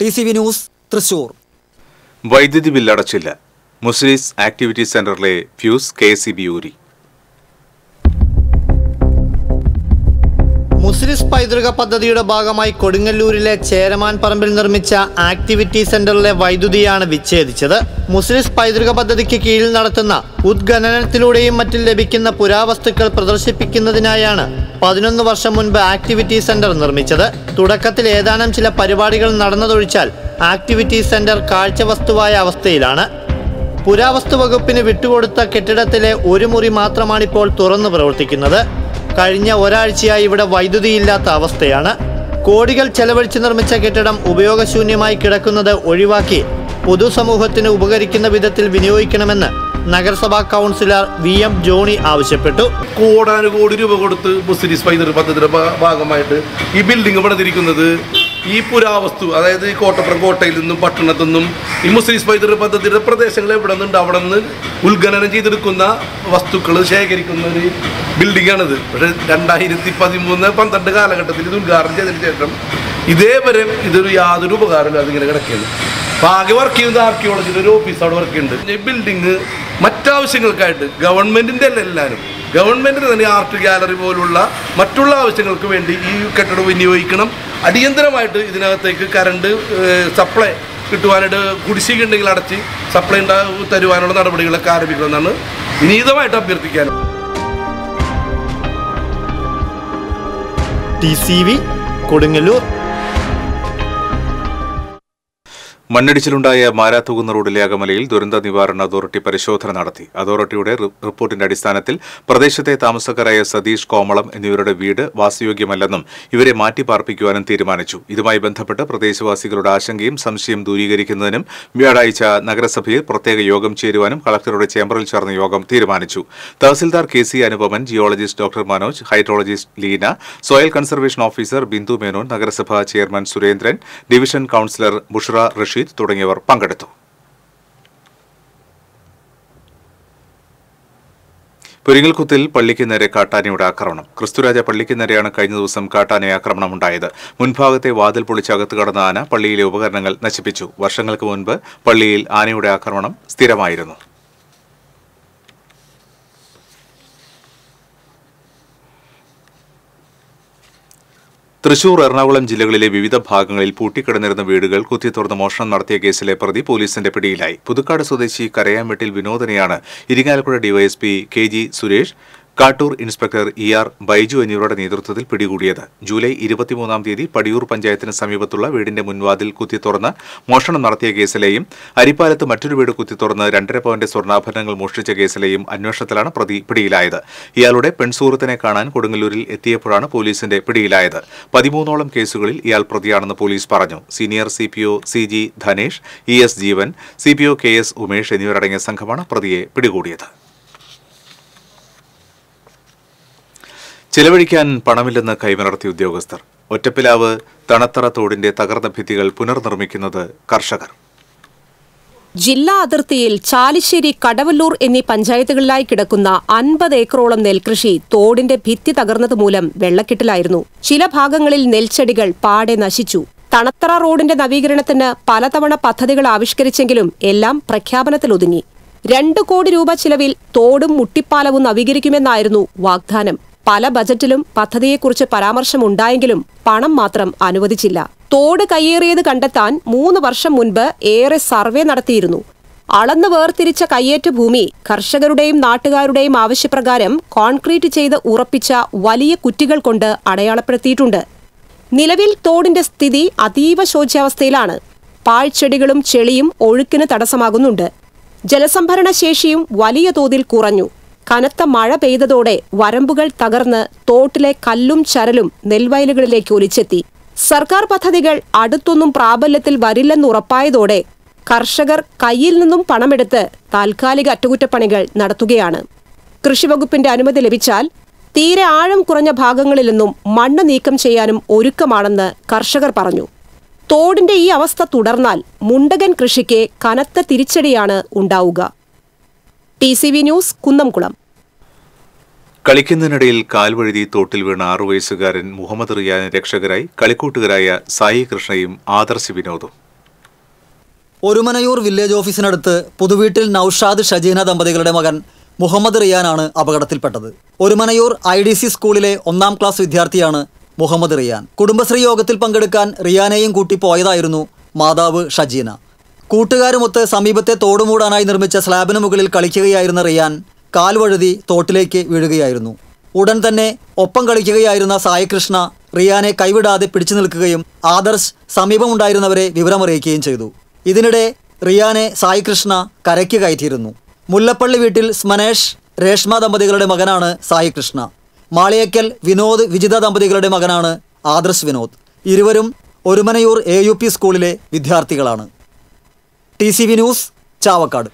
T C V news Thrissur വൈദ്യുതി ബില്ലടച്ചില്ല. മുസ്ലിസ് ആക്ടിവിറ്റി സെന്ററിലെ ഫ്യൂസ് കെ സി ബി ഊരി. മുസ്ലിസ് പൈതൃക പദ്ധതിയുടെ ഭാഗമായി കൊടുങ്ങല്ലൂരിലെ ചേരമാൻ പറമ്പിൽ നിർമ്മിച്ച ആക്ടിവിറ്റി സെന്ററിലെ വൈദ്യുതിയാണ് വിച്ഛേദിച്ചത്. മുസ്ലിസ് പൈതൃക പദ്ധതിക്ക് കീഴിൽ നടത്തുന്ന ഉദ്ഖനനത്തിലൂടെയും മറ്റും ലഭിക്കുന്ന പുരാവസ്തുക്കൾ പ്രദർശിപ്പിക്കുന്നതിനായാണ് പതിനൊന്ന് വർഷം മുൻപ് ആക്ടിവിറ്റി സെന്റർ നിർമ്മിച്ചത്. തുടക്കത്തിൽ ഏതാനും ചില പരിപാടികൾ നടന്നതൊഴിച്ചാൽ ആക്ടിവിറ്റി സെന്റർ കാഴ്ച വസ്തുവായ അവസ്ഥയിലാണ്. പുരാവസ്തു വകുപ്പിന് വിട്ടുകൊടുത്ത കെട്ടിടത്തിലെ ഒരു മുറി മാത്രമാണിപ്പോൾ തുറന്നു പ്രവർത്തിക്കുന്നത്. കഴിഞ്ഞ ഒരാഴ്ചയായി ഇവിടെ വൈദ്യുതിയില്ലാത്ത അവസ്ഥയാണ്. കോടികൾ ചെലവഴിച്ച് നിർമ്മിച്ച കെട്ടിടം ഉപയോഗശൂന്യമായി കിടക്കുന്നത് ഒഴിവാക്കി പൊതുസമൂഹത്തിന് ഉപകരിക്കുന്ന വിധത്തിൽ വിനിയോഗിക്കണമെന്ന് നഗരസഭാ കൗൺസിലർ വി എം ജോണി ആവശ്യപ്പെട്ടു. കോടാനുകോടി രൂപ കൊടുത്ത് പൈതൃക പദ്ധതിയുടെ ഭാഗമായിട്ട് ഈ ബിൽഡിംഗ് പണിതിരിക്കുന്നത് ഈ പുരാവസ്തു അതായത് ഈ കോട്ടപ്പുറം കോട്ടയിൽ നിന്നും പട്ടണത്തു നിന്നും ഈ മുസ്ലിം പൈതൃക പദ്ധതിയുടെ പ്രദേശങ്ങൾ എവിടെ നിന്നുണ്ട്? അവിടെ നിന്ന് ഉത്ഖനനം ചെയ്തെടുക്കുന്ന വസ്തുക്കൾ ശേഖരിക്കുന്ന ഒരു ബിൽഡിംഗാണിത് പക്ഷേ രണ്ടായിരത്തി പതിമൂന്ന് പന്ത്രണ്ട് കാലഘട്ടത്തിൽ ഇത് ഉദ്ഘാടനം ചെയ്തതിന് ശേഷം ഇതേവരെ ഇതൊരു യാതൊരു ഉപകാരമില്ല അതിങ്ങനെ കിടക്കുന്നത് അപ്പോൾ ആകെ വർക്ക് ചെയ്യുന്നത് ആർക്കിയോളജിയുടെ ഒരു ഓഫീസ് അവിടെ വർക്ക് ചെയ്യുന്നുണ്ട്. ഈ ബിൽഡിങ് മറ്റാവശ്യങ്ങൾക്കായിട്ട് ഗവൺമെന്റിന്റെ അല്ല എല്ലാവരും. ഗവൺമെന്റിന് തന്നെ ആർട്ട് ഗാലറി പോലുള്ള മറ്റുള്ള ആവശ്യങ്ങൾക്ക് വേണ്ടി ഈ കെട്ടിടം വിനിയോഗിക്കണം. അടിയന്തരമായിട്ട് ഇതിനകത്തേക്ക് കറണ്ട് സപ്ലൈ കിട്ടുവാനായിട്ട് കുടിശ്ശിക ഉണ്ടെങ്കിൽ അടച്ച് സപ്ലൈ ഉണ്ടാകും തരുവാനുള്ള നടപടികളൊക്കെ ആരംഭിക്കണമെന്നാണ് വിനീതമായിട്ട് അഭ്യർത്ഥിക്കാൻ. T C V Kodungallur. മണ്ണിടിച്ചിലുണ്ടായ Marathukunnu റോഡിലെ അകമലയിൽ ദുരന്ത നിവാരണ അതോറിറ്റി പരിശോധന നടത്തി. അതോറിറ്റിയുടെ റിപ്പോർട്ടിന്റെ അടിസ്ഥാനത്തിൽ പ്രദേശത്തെ താമസക്കാരായ സതീഷ് കോമളം എന്നിവരുടെ വീട് വാസയോഗ്യമല്ലെന്നും ഇവരെ മാറ്റിപ്പാർപ്പിക്കുവാനും തീരുമാനിച്ചു. ഇതുമായി ബന്ധപ്പെട്ട് പ്രദേശവാസികളുടെ ആശങ്കയും സംശയം ദൂരീകരിക്കുന്നതിനും വ്യാഴാഴ്ച നഗരസഭയിൽ പ്രത്യേക യോഗം ചേരുവാനും കളക്ടറുടെ ചേംബറിൽ ചേർന്ന യോഗം തീരുമാനിച്ചു. Tahsildar K C Anupaman geologist doctor Manoj hydrologist Leena soil conservation officer Bindu Menon നഗരസഭാ chairman Surendran division councillor Bushra Rasheed തുടങ്ങിയവർ പങ്കെടുത്തു. പുരിങ്ങൽകുത്തിൽ പള്ളിക്ക് നേരെ കാട്ടാനയുടെ ആക്രമണം. ക്രിസ്തുരാജ പള്ളിക്ക് നേരെയാണ് കഴിഞ്ഞ ദിവസം കാട്ടാന ആക്രമണം ഉണ്ടായത് മുൻഭാഗത്തെ വാതിൽ പൊളിച്ച് അകത്ത് കടന്ന ആന പള്ളിയിലെ ഉപകരണങ്ങൾ നശിപ്പിച്ചു. വർഷങ്ങൾക്ക് മുൻപ് പള്ളിയിൽ ആനയുടെ ആക്രമണം സ്ഥിരമായിരുന്നു. തൃശൂർ എറണാകുളം ജില്ലകളിലെ വിവിധ ഭാഗങ്ങളിൽ പൂട്ടിക്കിടന്നിരുന്ന വീടുകൾ കുത്തിത്തുറന്ന് മോഷണം നടത്തിയ കേസിലെ പ്രതി പോലീസിന്റെ പിടിയിലായി. പുതുക്കാട് സ്വദേശി Karayampettil വിനോദനെയാണ് Irinjalakuda DYSP K G Suresh Kattoor inspector E R Baiju എന്നിവരുടെ നേതൃത്വത്തിൽ പിടികൂടിയത്. ജൂലൈ ഇരുപത്തിമൂന്നാം തീയതി പടിയൂർ പഞ്ചായത്തിന് സമീപത്തുള്ള വീടിന്റെ മുൻവാതിൽ കുത്തി തുറന്ന് മോഷണം നടത്തിയ കേസിലെയും അരിപ്പാലത്ത് മറ്റൊരു വീട് കുത്തിത്തുറന്ന് രണ്ടര പവന്റെ സ്വർണാഭരണങ്ങൾ മോഷ്ടിച്ച കേസിലെയും അന്വേഷണത്തിലാണ് പ്രതി പിടിയിലായത്. ഇയാളുടെ പെൺസുഹൃത്തിനെ കാണാൻ കൊടുങ്ങല്ലൂരിൽ എത്തിയപ്പോഴാണ് പോലീസിന്റെ പിടിയിലായത്. പതിമൂന്നോളം കേസുകളിൽ ഇയാൾ പ്രതിയാണെന്ന് പോലീസ് പറഞ്ഞു. Senior C P O C G Dhanesh E S Jeevan C P O K S Umesh എന്നിവരടങ്ങിയ സംഘമാണ് പ്രതിയെ പിടികൂടിയത്. ചെലവഴിക്കാൻ പണമില്ലെന്ന് കൈമലർത്തിയ ഉദ്യോഗസ്ഥർ. ഒറ്റപ്പിലാവ് തണത്തറ തോടിന്റെ തകർന്ന ഭിത്തികൾ പുനർനിർമ്മിക്കുന്നത് കർഷകർ. ജില്ലാ അതിർത്തിയിൽ ചാലിശ്ശേരി കടവല്ലൂർ എന്നീ പഞ്ചായത്തുകളിലായി കിടക്കുന്ന അൻപത് ഏക്കറോളം നെൽകൃഷി തോടിന്റെ ഭിത്തി തകർന്നതുമൂലം വെള്ളക്കെട്ടിലായിരുന്നു. ചില ഭാഗങ്ങളിൽ നെൽച്ചെടികൾ പാടെ നശിച്ചു. തണത്തറ റോഡിന്റെ നവീകരണത്തിന് പലതവണ പദ്ധതികൾ ആവിഷ്കരിച്ചെങ്കിലും എല്ലാം പ്രഖ്യാപനത്തിൽ ഒതുങ്ങി. രണ്ടു കോടി രൂപ ചിലവിൽ തോടും മുട്ടിപ്പാലവും നവീകരിക്കുമെന്നായിരുന്നു വാഗ്ദാനം. പല ബജറ്റിലും പദ്ധതിയെക്കുറിച്ച് പരാമർശമുണ്ടായെങ്കിലും പണം മാത്രം അനുവദിച്ചില്ല. തോട് കയ്യേറിയത് കണ്ടെത്താൻ മൂന്ന് വർഷം മുൻപ് ഏറെ സർവേ നടത്തിയിരുന്നു. അളന്ന് വേർതിരിച്ച കയ്യേറ്റ ഭൂമി കർഷകരുടെയും നാട്ടുകാരുടെയും ആവശ്യപ്രകാരം കോൺക്രീറ്റ് ചെയ്ത് ഉറപ്പിച്ച വലിയ കുറ്റികൾ കൊണ്ട് അടയാളപ്പെടുത്തിയിട്ടുണ്ട്. നിലവിൽ തോടിന്റെ സ്ഥിതി അതീവ ശോച്യാവസ്ഥയിലാണ്. പാഴ്ചെടികളും ചെളിയും ഒഴുക്കിന് തടസ്സമാകുന്നുണ്ട്. ജലസംഭരണ ശേഷിയും വലിയ തോതിൽ കുറഞ്ഞു. കനത്ത മഴ പെയ്തതോടെ വരമ്പുകൾ തകർന്ന് തോട്ടിലെ കല്ലും ചരലും നെൽവയലുകളിലേക്ക് ഒലിച്ചെത്തി. സർക്കാർ പദ്ധതികൾ അടുത്തൊന്നും പ്രാബല്യത്തിൽ വരില്ലെന്നുറപ്പായതോടെ കർഷകർ കയ്യിൽ നിന്നും പണമെടുത്ത് താൽക്കാലിക അറ്റകുറ്റപ്പണികൾ നടത്തുകയാണ്. കൃഷിവകുപ്പിന്റെ അനുമതി ലഭിച്ചാൽ തീരെ ആഴം കുറഞ്ഞ ഭാഗങ്ങളിൽ നിന്നും മണ്ണ് നീക്കം ചെയ്യാനും ഒരുക്കമാണെന്ന് കർഷകർ പറഞ്ഞു. തോടിന്റെ ഈ അവസ്ഥ തുടർന്നാൽ മുണ്ടകൻ കൃഷിക്ക് കനത്ത തിരിച്ചടിയാണ് ഉണ്ടാവുക. T C V news Kunnamkulam. കളിക്കുന്നതിനിടയിൽ കാൽവഴുതി തോട്ടിൽ വീണ ആറു വയസ്സുകാരൻ മുഹമ്മദ് റിയാനെ രക്ഷകരായി കളിക്കൂട്ടുകാരായ സായി കൃഷ്ണയും ആദർശ് വിനോദും. ഒരുമനയൂർ വില്ലേജ് ഓഫീസിനടുത്ത് പുതുവീട്ടിൽ നൌഷാദ് ഷജീന ദമ്പതികളുടെ മകൻ മുഹമ്മദ് റിയാനാണ് അപകടത്തിൽപ്പെട്ടത്. ഒരുമനയൂർ ഐ ഡി സി സ്കൂളിലെ ഒന്നാം ക്ലാസ് വിദ്യാർത്ഥിയാണ് മുഹമ്മദ് റിയാൻ. കുടുംബശ്രീ യോഗത്തിൽ പങ്കെടുക്കാൻ റിയാനെയും കൂട്ടി പോയതായിരുന്നു മാതാവ് ഷജീന. കൂട്ടുകാരുമൊത്ത് സമീപത്തെ തോടുമൂടാനായി നിർമ്മിച്ച സ്ലാബിന് മുകളിൽ കളിക്കുകയായിരുന്ന റിയാൻ കാൽവഴുതി തോട്ടിലേക്ക് വീഴുകയായിരുന്നു. ഉടൻ തന്നെ ഒപ്പം കളിക്കുകയായിരുന്ന സായികൃഷ്ണ റിയാനെ കൈവിടാതെ പിടിച്ചു നിൽക്കുകയും ആദർശ് സമീപമുണ്ടായിരുന്നവരെ വിവരമറിയിക്കുകയും ചെയ്തു. ഇതിനിടെ റിയാനെ സായികൃഷ്ണ കരയ്ക്ക് കയറ്റിയിരുന്നു. മുല്ലപ്പള്ളി വീട്ടിൽ സ്മനേഷ് രേഷ്മ ദമ്പതികളുടെ മകനാണ് സായികൃഷ്ണ. മാളിയക്കൽ വിനോദ് വിജിത ദമ്പതികളുടെ മകനാണ് ആദർശ് വിനോദ്. ഇരുവരും ഒരുമനയൂർ എ സ്കൂളിലെ വിദ്യാർത്ഥികളാണ്. T C V news Chavakkad.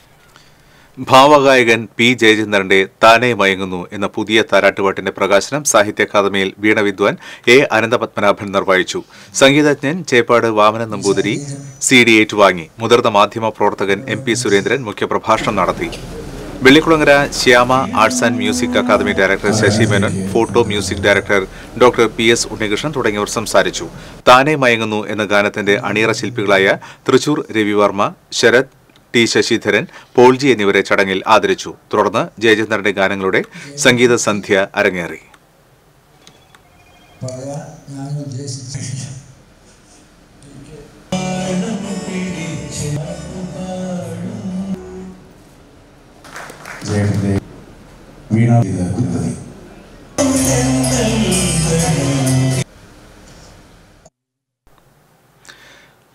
ഭാവഗായകൻ P ജയചന്ദ്രന്റെ താനെ മയങ്ങുന്നു എന്ന പുതിയ താരാട്ടുപാട്ടിന്റെ പ്രകാശനം സാഹിത്യ അക്കാദമിയിൽ വീണ വിദ്വാൻ എ അനന്തപത്മനാഭൻ നിർവഹിച്ചു. സംഗീതജ്ഞൻ ചേപ്പാട് വാമന നമ്പൂതിരി സി ഡി ഏറ്റുവാങ്ങി. മുതിർന്ന മാധ്യമ പ്രവർത്തകൻ എം പി സുരേന്ദ്രൻ മുഖ്യപ്രഭാഷണം നടത്തി. Vellikulangara Shyama arts and music academy director Sasi Menon photo music director doctor P S Unnikrishnan തുടങ്ങിയവർ സംസാരിച്ചു. താനെ മയങ്ങുന്നു എന്ന ഗാനത്തിന്റെ അണിയറ ശില്പികളായ തൃശൂർ രവിവർമ്മ ശരത് ടി ശശിധരൻ പോൾജി എന്നിവരെ ചടങ്ങിൽ ആദരിച്ചു. തുടർന്ന് ജയചന്ദ്രന്റെ ഗാനങ്ങളുടെ സംഗീത സന്ധ്യ അരങ്ങേറി. ജയന്റെ വീണ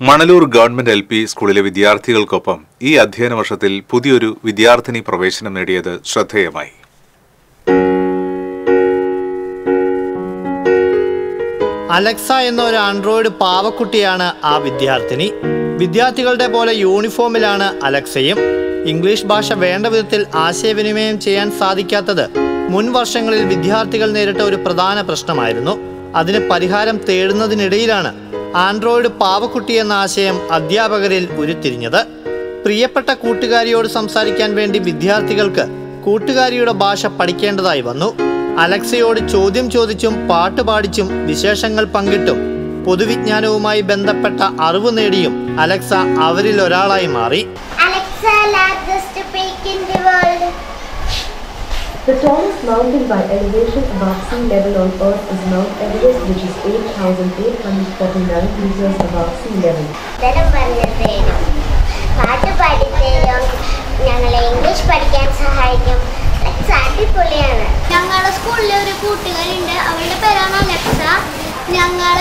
മണലൂർ ഗവൺമെന്റ് എൽ പി സ്കൂളിലെ വിദ്യാർത്ഥികൾക്കൊപ്പം ഈ അധ്യയന വർഷത്തിൽ പുതിയൊരു വിദ്യാർത്ഥിനി പ്രവേശനം നേടിയത് ശ്രദ്ധേയമായി. അലക്സ എന്ന ഒരു ആൻഡ്രോയിഡ് പാവക്കുട്ടിയാണ് ആ വിദ്യാർത്ഥിനി. വിദ്യാർത്ഥികളുടെ പോലെ യൂണിഫോമിലാണ് അലക്സയും ഇംഗ്ലീഷ് ഭാഷ വേണ്ട വിധത്തിൽ ആശയവിനിമയം ചെയ്യാൻ സാധിക്കാത്തത് മുൻ വർഷങ്ങളിൽ വിദ്യാർത്ഥികൾ നേരിട്ട ഒരു പ്രധാന പ്രശ്നമായിരുന്നു. അതിന് പരിഹാരം തേടുന്നതിനിടയിലാണ് ആൻഡ്രോയിഡ് പാവക്കുട്ടി എന്ന ആശയം അധ്യാപകരിൽ ഉരുത്തിരിഞ്ഞത്. പ്രിയപ്പെട്ട കൂട്ടുകാരിയോട് സംസാരിക്കാൻ വേണ്ടി വിദ്യാർത്ഥികൾക്ക് കൂട്ടുകാരിയുടെ ഭാഷ പഠിക്കേണ്ടതായി വന്നു. അലക്സയോട് ചോദ്യം ചോദിച്ചും പാട്ടുപാടിച്ചും വിശേഷങ്ങൾ പങ്കിട്ടും പൊതുവിജ്ഞാനവുമായി ബന്ധപ്പെട്ട അറിവ് നേടിയും അലക്സ അവരിൽ ഒരാളായി മാറി. Largest peak in the world. The tallest mountain by elevation above sea level on Earth is Mount Everest, which is 8,849 meters above sea level. പാട്ട് പാടിത്തരും ഞങ്ങളെ ഇംഗ്ലീഷ് പഠിക്കാൻ സഹായിക്കും അടിപൊളിയാണ് ഞങ്ങളുടെ സ്കൂളിലെ ഒരു കൂട്ടുകാരുണ്ട് അവളുടെ പേരാണ് അലക്സ ഞങ്ങൾ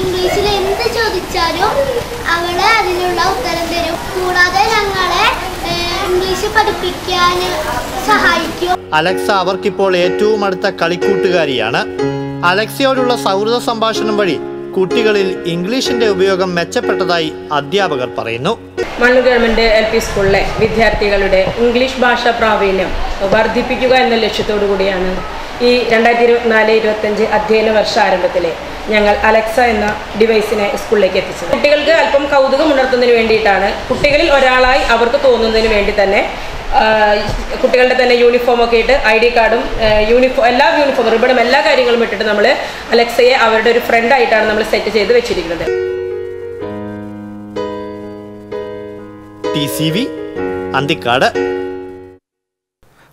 ഇംഗ്ലീഷിൽ എന്ത് ചോദിച്ചാലും അവൾ അതിനുള്ള ഉത്തരം തരും. കൂടാതെ ഞങ്ങളെ ഇംഗ്ലീഷ് പഠിപ്പിക്കാൻ സഹായിക്കും. അലക്സ അവർക്കിപ്പോൾ ഏറ്റവും അടുത്ത കളിക്കൂട്ടുകാരിയാണ്. അലക്സയോടുള്ള സൗഹൃദ സംഭാഷണം വഴി കുട്ടികളിൽ ഇംഗ്ലീഷിന്റെ ഉപയോഗം മെച്ചപ്പെട്ടതായി അധ്യാപകർ പറയുന്നു. മണ്ണു ഗവൺമെന്റ് എൽ പി സ്കൂളിലെ വിദ്യാർത്ഥികളുടെ ഇംഗ്ലീഷ് ഭാഷാ പ്രാവീണ്യം വർദ്ധിപ്പിക്കുക എന്ന ലക്ഷ്യത്തോടു കൂടിയാണ് ഈ രണ്ടായിരത്തി ഇരുപത്തിനാല് ഇരുപത്തഞ്ച് അധ്യയന വർഷ ആരംഭത്തിലെ ഞങ്ങൾ അലക്സ എന്ന ഡിവൈസിനെ സ്കൂളിലേക്ക് എത്തിച്ചത്. കുട്ടികൾക്ക് അല്പം കൗതുകം ഉണർത്തുന്നതിന് വേണ്ടിയിട്ടാണ് കുട്ടികളിൽ ഒരാളായി അവർക്ക് തോന്നുന്നതിന് വേണ്ടി തന്നെ കുട്ടികളുടെ തന്നെ യൂണിഫോം ഒക്കെ ഇട്ട് ഐ ഡി കാർഡും യൂണിഫോം എല്ലാ യൂണിഫോം റിബണും എല്ലാ കാര്യങ്ങളും ഇട്ടിട്ട് നമ്മൾ അലക്സയെ അവരുടെ ഒരു ഫ്രണ്ടായിട്ടാണ് നമ്മൾ സെറ്റ് ചെയ്ത് വെച്ചിരിക്കുന്നത്. T C V Anthikkad.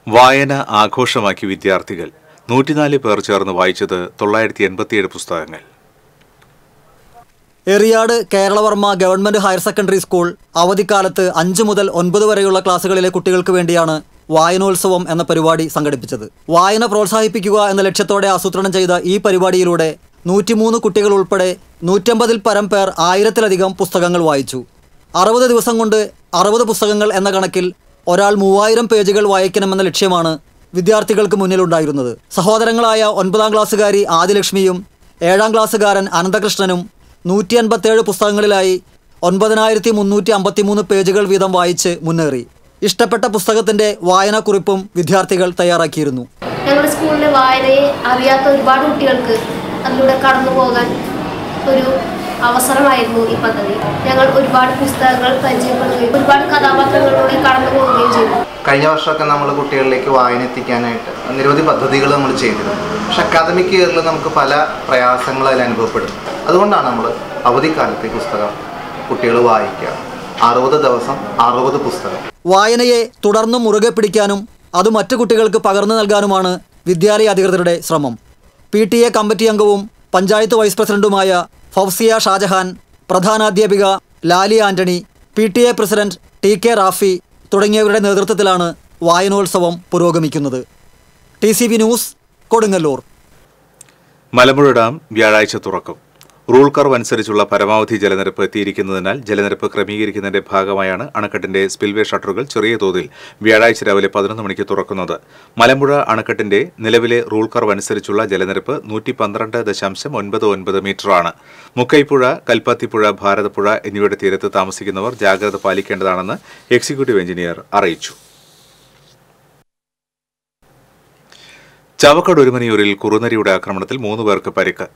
വായന ആഘോഷമാക്കി വിദ്യാർത്ഥികൾ. നൂറ്റിനാല് പേർ ചേർന്ന് വായിച്ചത് തൊള്ളായിരത്തി എൺപത്തിയേഴ് പുസ്തകങ്ങൾ. Eriyad Keralavarma government higher secondary school അവധിക്കാലത്ത് അഞ്ച് മുതൽ ഒൻപത് വരെയുള്ള ക്ലാസ്സുകളിലെ കുട്ടികൾക്ക് വേണ്ടിയാണ് വായനോത്സവം എന്ന പരിപാടി സംഘടിപ്പിച്ചത്. വായന പ്രോത്സാഹിപ്പിക്കുക എന്ന ലക്ഷ്യത്തോടെ ആസൂത്രണം ചെയ്ത ഈ പരിപാടിയിലൂടെ നൂറ്റിമൂന്ന് കുട്ടികൾ ഉൾപ്പെടെ നൂറ്റമ്പതിൽ പരം പേർ ആയിരത്തിലധികം പുസ്തകങ്ങൾ വായിച്ചു. അറുപത് ദിവസം കൊണ്ട് അറുപത് പുസ്തകങ്ങൾ എന്ന കണക്കിൽ ഒരാൾ മൂവായിരം പേജുകൾ വായിക്കണമെന്ന ലക്ഷ്യമാണ് വിദ്യാർത്ഥികൾക്ക് മുന്നിലുണ്ടായിരുന്നത്. സഹോദരങ്ങളായ ഒൻപതാം ക്ലാസ്സുകാരി ആദിലക്ഷ്മിയും ഏഴാം ക്ലാസ്സുകാരൻ അനന്തകൃഷ്ണനും നൂറ്റി അൻപത്തേഴ് പുസ്തകങ്ങളിലായി ഒൻപതിനായിരത്തി മുന്നൂറ്റി അമ്പത്തിമൂന്ന് പേജുകൾ വീതം വായിച്ച് മുന്നേറി. ഇഷ്ടപ്പെട്ട പുസ്തകത്തിന്റെ വായനാക്കുറിപ്പും വിദ്യാർത്ഥികൾ തയ്യാറാക്കിയിരുന്നു. ഞങ്ങളുടെ സ്കൂളിലെ വായനയെ അറിയാത്ത ഒരുപാട് കുട്ടികൾക്ക് അതിലൂടെ കടന്നു പോകാൻ ഒരു അവസരമായിരുന്നു ഈ പദ്ധതി. ഞങ്ങൾ ഒരുപാട് പുസ്തകങ്ങൾ പരിചയപ്പെടുകയും ഒരുപാട് കഥാപാത്രങ്ങളിലൂടെ കടന്നു പോവുകയും ചെയ്തു. കഴിഞ്ഞ വർഷമൊക്കെ നമ്മൾ കുട്ടികളിലേക്ക് വായന എത്തിക്കാനായിട്ട് നിരവധി പദ്ധതികൾ നമ്മൾ ചെയ്തിരുന്നു. പക്ഷെ അക്കാദമിക് ഇയറിൽ നമുക്ക് പല പ്രയാസങ്ങൾ അതിൽ അനുഭവപ്പെടും അതുകൊണ്ടാണ് നമ്മൾ അവധിക്കാലത്തെ പുസ്തകം കുട്ടികൾ വായിക്കുക. അറുപത് ദിവസം അറുപത് പുസ്തകം. വായനയെ തുടർന്നും മുറുകെ പിടിക്കാനും അത് മറ്റു കുട്ടികൾക്ക് പകർന്നു നൽകാനുമാണ് വിദ്യാലയ അധികൃതരുടെ ശ്രമം. പി ടി എ കമ്മിറ്റി അംഗവും പഞ്ചായത്ത് വൈസ് പ്രസിഡന്റുമായ Fousiya Shajahan പ്രധാനാധ്യാപിക Lali Antony P T A president T K Rafi തുടങ്ങിയവരുടെ നേതൃത്വത്തിലാണ് വായനോത്സവം പുരോഗമിക്കുന്നത്. T C B news Kodungallur. Malampuzha dam വ്യാഴാഴ്ച തുറക്കും. റൂൾ കർവ് അനുസരിച്ചുള്ള പരമാവധി ജലനിരപ്പ് എത്തിയിരിക്കുന്നതിനാൽ ജലനിരപ്പ് ക്രമീകരിക്കുന്നതിന്റെ ഭാഗമായാണ് അണക്കെട്ടിന്റെ സ്പിൽവേ ഷട്ടറുകൾ ചെറിയ തോതിൽ വ്യാഴാഴ്ച രാവിലെ പതിനൊന്ന് മണിക്ക് തുറക്കുന്നത്. മലമ്പുഴ അണക്കെട്ടിന്റെ നിലവിലെ റൂൾ കർവ് അനുസരിച്ചുള്ള ജലനിരപ്പ് നൂറ്റി പന്ത്രണ്ട് ദശാംശം ഒൻപത് ഒൻപത് മീറ്ററാണ്. മുക്കൈപ്പുഴ കൽപ്പാത്തിപ്പുഴ ഭാരതപ്പുഴ എന്നിവയുടെ തീരത്ത് താമസിക്കുന്നവർ ജാഗ്രത പാലിക്കേണ്ടതാണെന്ന് എക്സിക്യൂട്ടീവ് എഞ്ചിനീയർ അറിയിച്ചു. ചവക്കട് ഒരുമനിയൂരിൽ കുറുനരിയുടെ ആക്രമണത്തിൽ മൂന്ന് പേർക്ക് പരിക്ക്.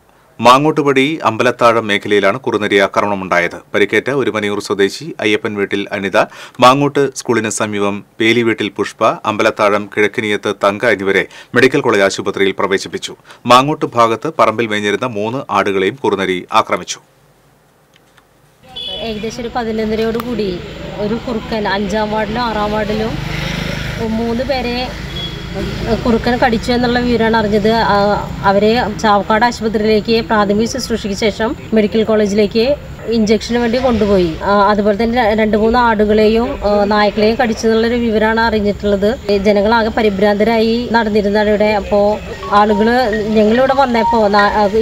മാങ്ങോട്ടുപടി അമ്പലത്താഴം മേഖലയിലാണ് കുറുനരി ആക്രമണമുണ്ടായത്. പരിക്കേറ്റ ഒരു മനിയൂർ സ്വദേശി അയ്യപ്പൻ വീട്ടിൽ അനിത മാങ്ങോട്ട് സ്കൂളിന് സമീപം പേലി വീട്ടിൽ പുഷ്പ അമ്പലത്താഴം കിഴക്കിനിയത്ത് തങ്ക എന്നിവരെ മെഡിക്കൽ കോളേജ് ആശുപത്രിയിൽ പ്രവേശിപ്പിച്ചു. മാങ്ങോട്ട് ഭാഗത്ത് പറമ്പിൽ മേഞ്ഞിരുന്ന മൂന്ന് ആടുകളെയും കുറുനരി ആക്രമിച്ചു. ഏകദേശം ഒരു പതിനൊന്നരയോട് കൂടി ഒരു കുറുക്കൻ അഞ്ചാം വാർഡിലും ആറാം വാർഡിലും മൂന്ന് പേരെ കുറുക്കൻ കടിച്ചു എന്നുള്ള വിവരമാണ് അറിഞ്ഞത്. അവരെ ചാവക്കാട് ആശുപത്രിയിലേക്ക് പ്രാഥമിക ശുശ്രൂഷയ്ക്ക് ശേഷം മെഡിക്കൽ കോളേജിലേക്ക് ഇഞ്ചക്ഷന് വേണ്ടി കൊണ്ടുപോയി. അതുപോലെ തന്നെ രണ്ട് മൂന്ന് ആടുകളെയും നായ്ക്കളെയും കടിച്ചു എന്നുള്ളൊരു വിവരമാണ് അറിഞ്ഞിട്ടുള്ളത്. ജനങ്ങളാകെ പരിഭ്രാന്തരായി നടന്നിരുന്നാണ് ഇവിടെ. അപ്പോൾ ആളുകൾ ഞങ്ങളിവിടെ വന്നപ്പോൾ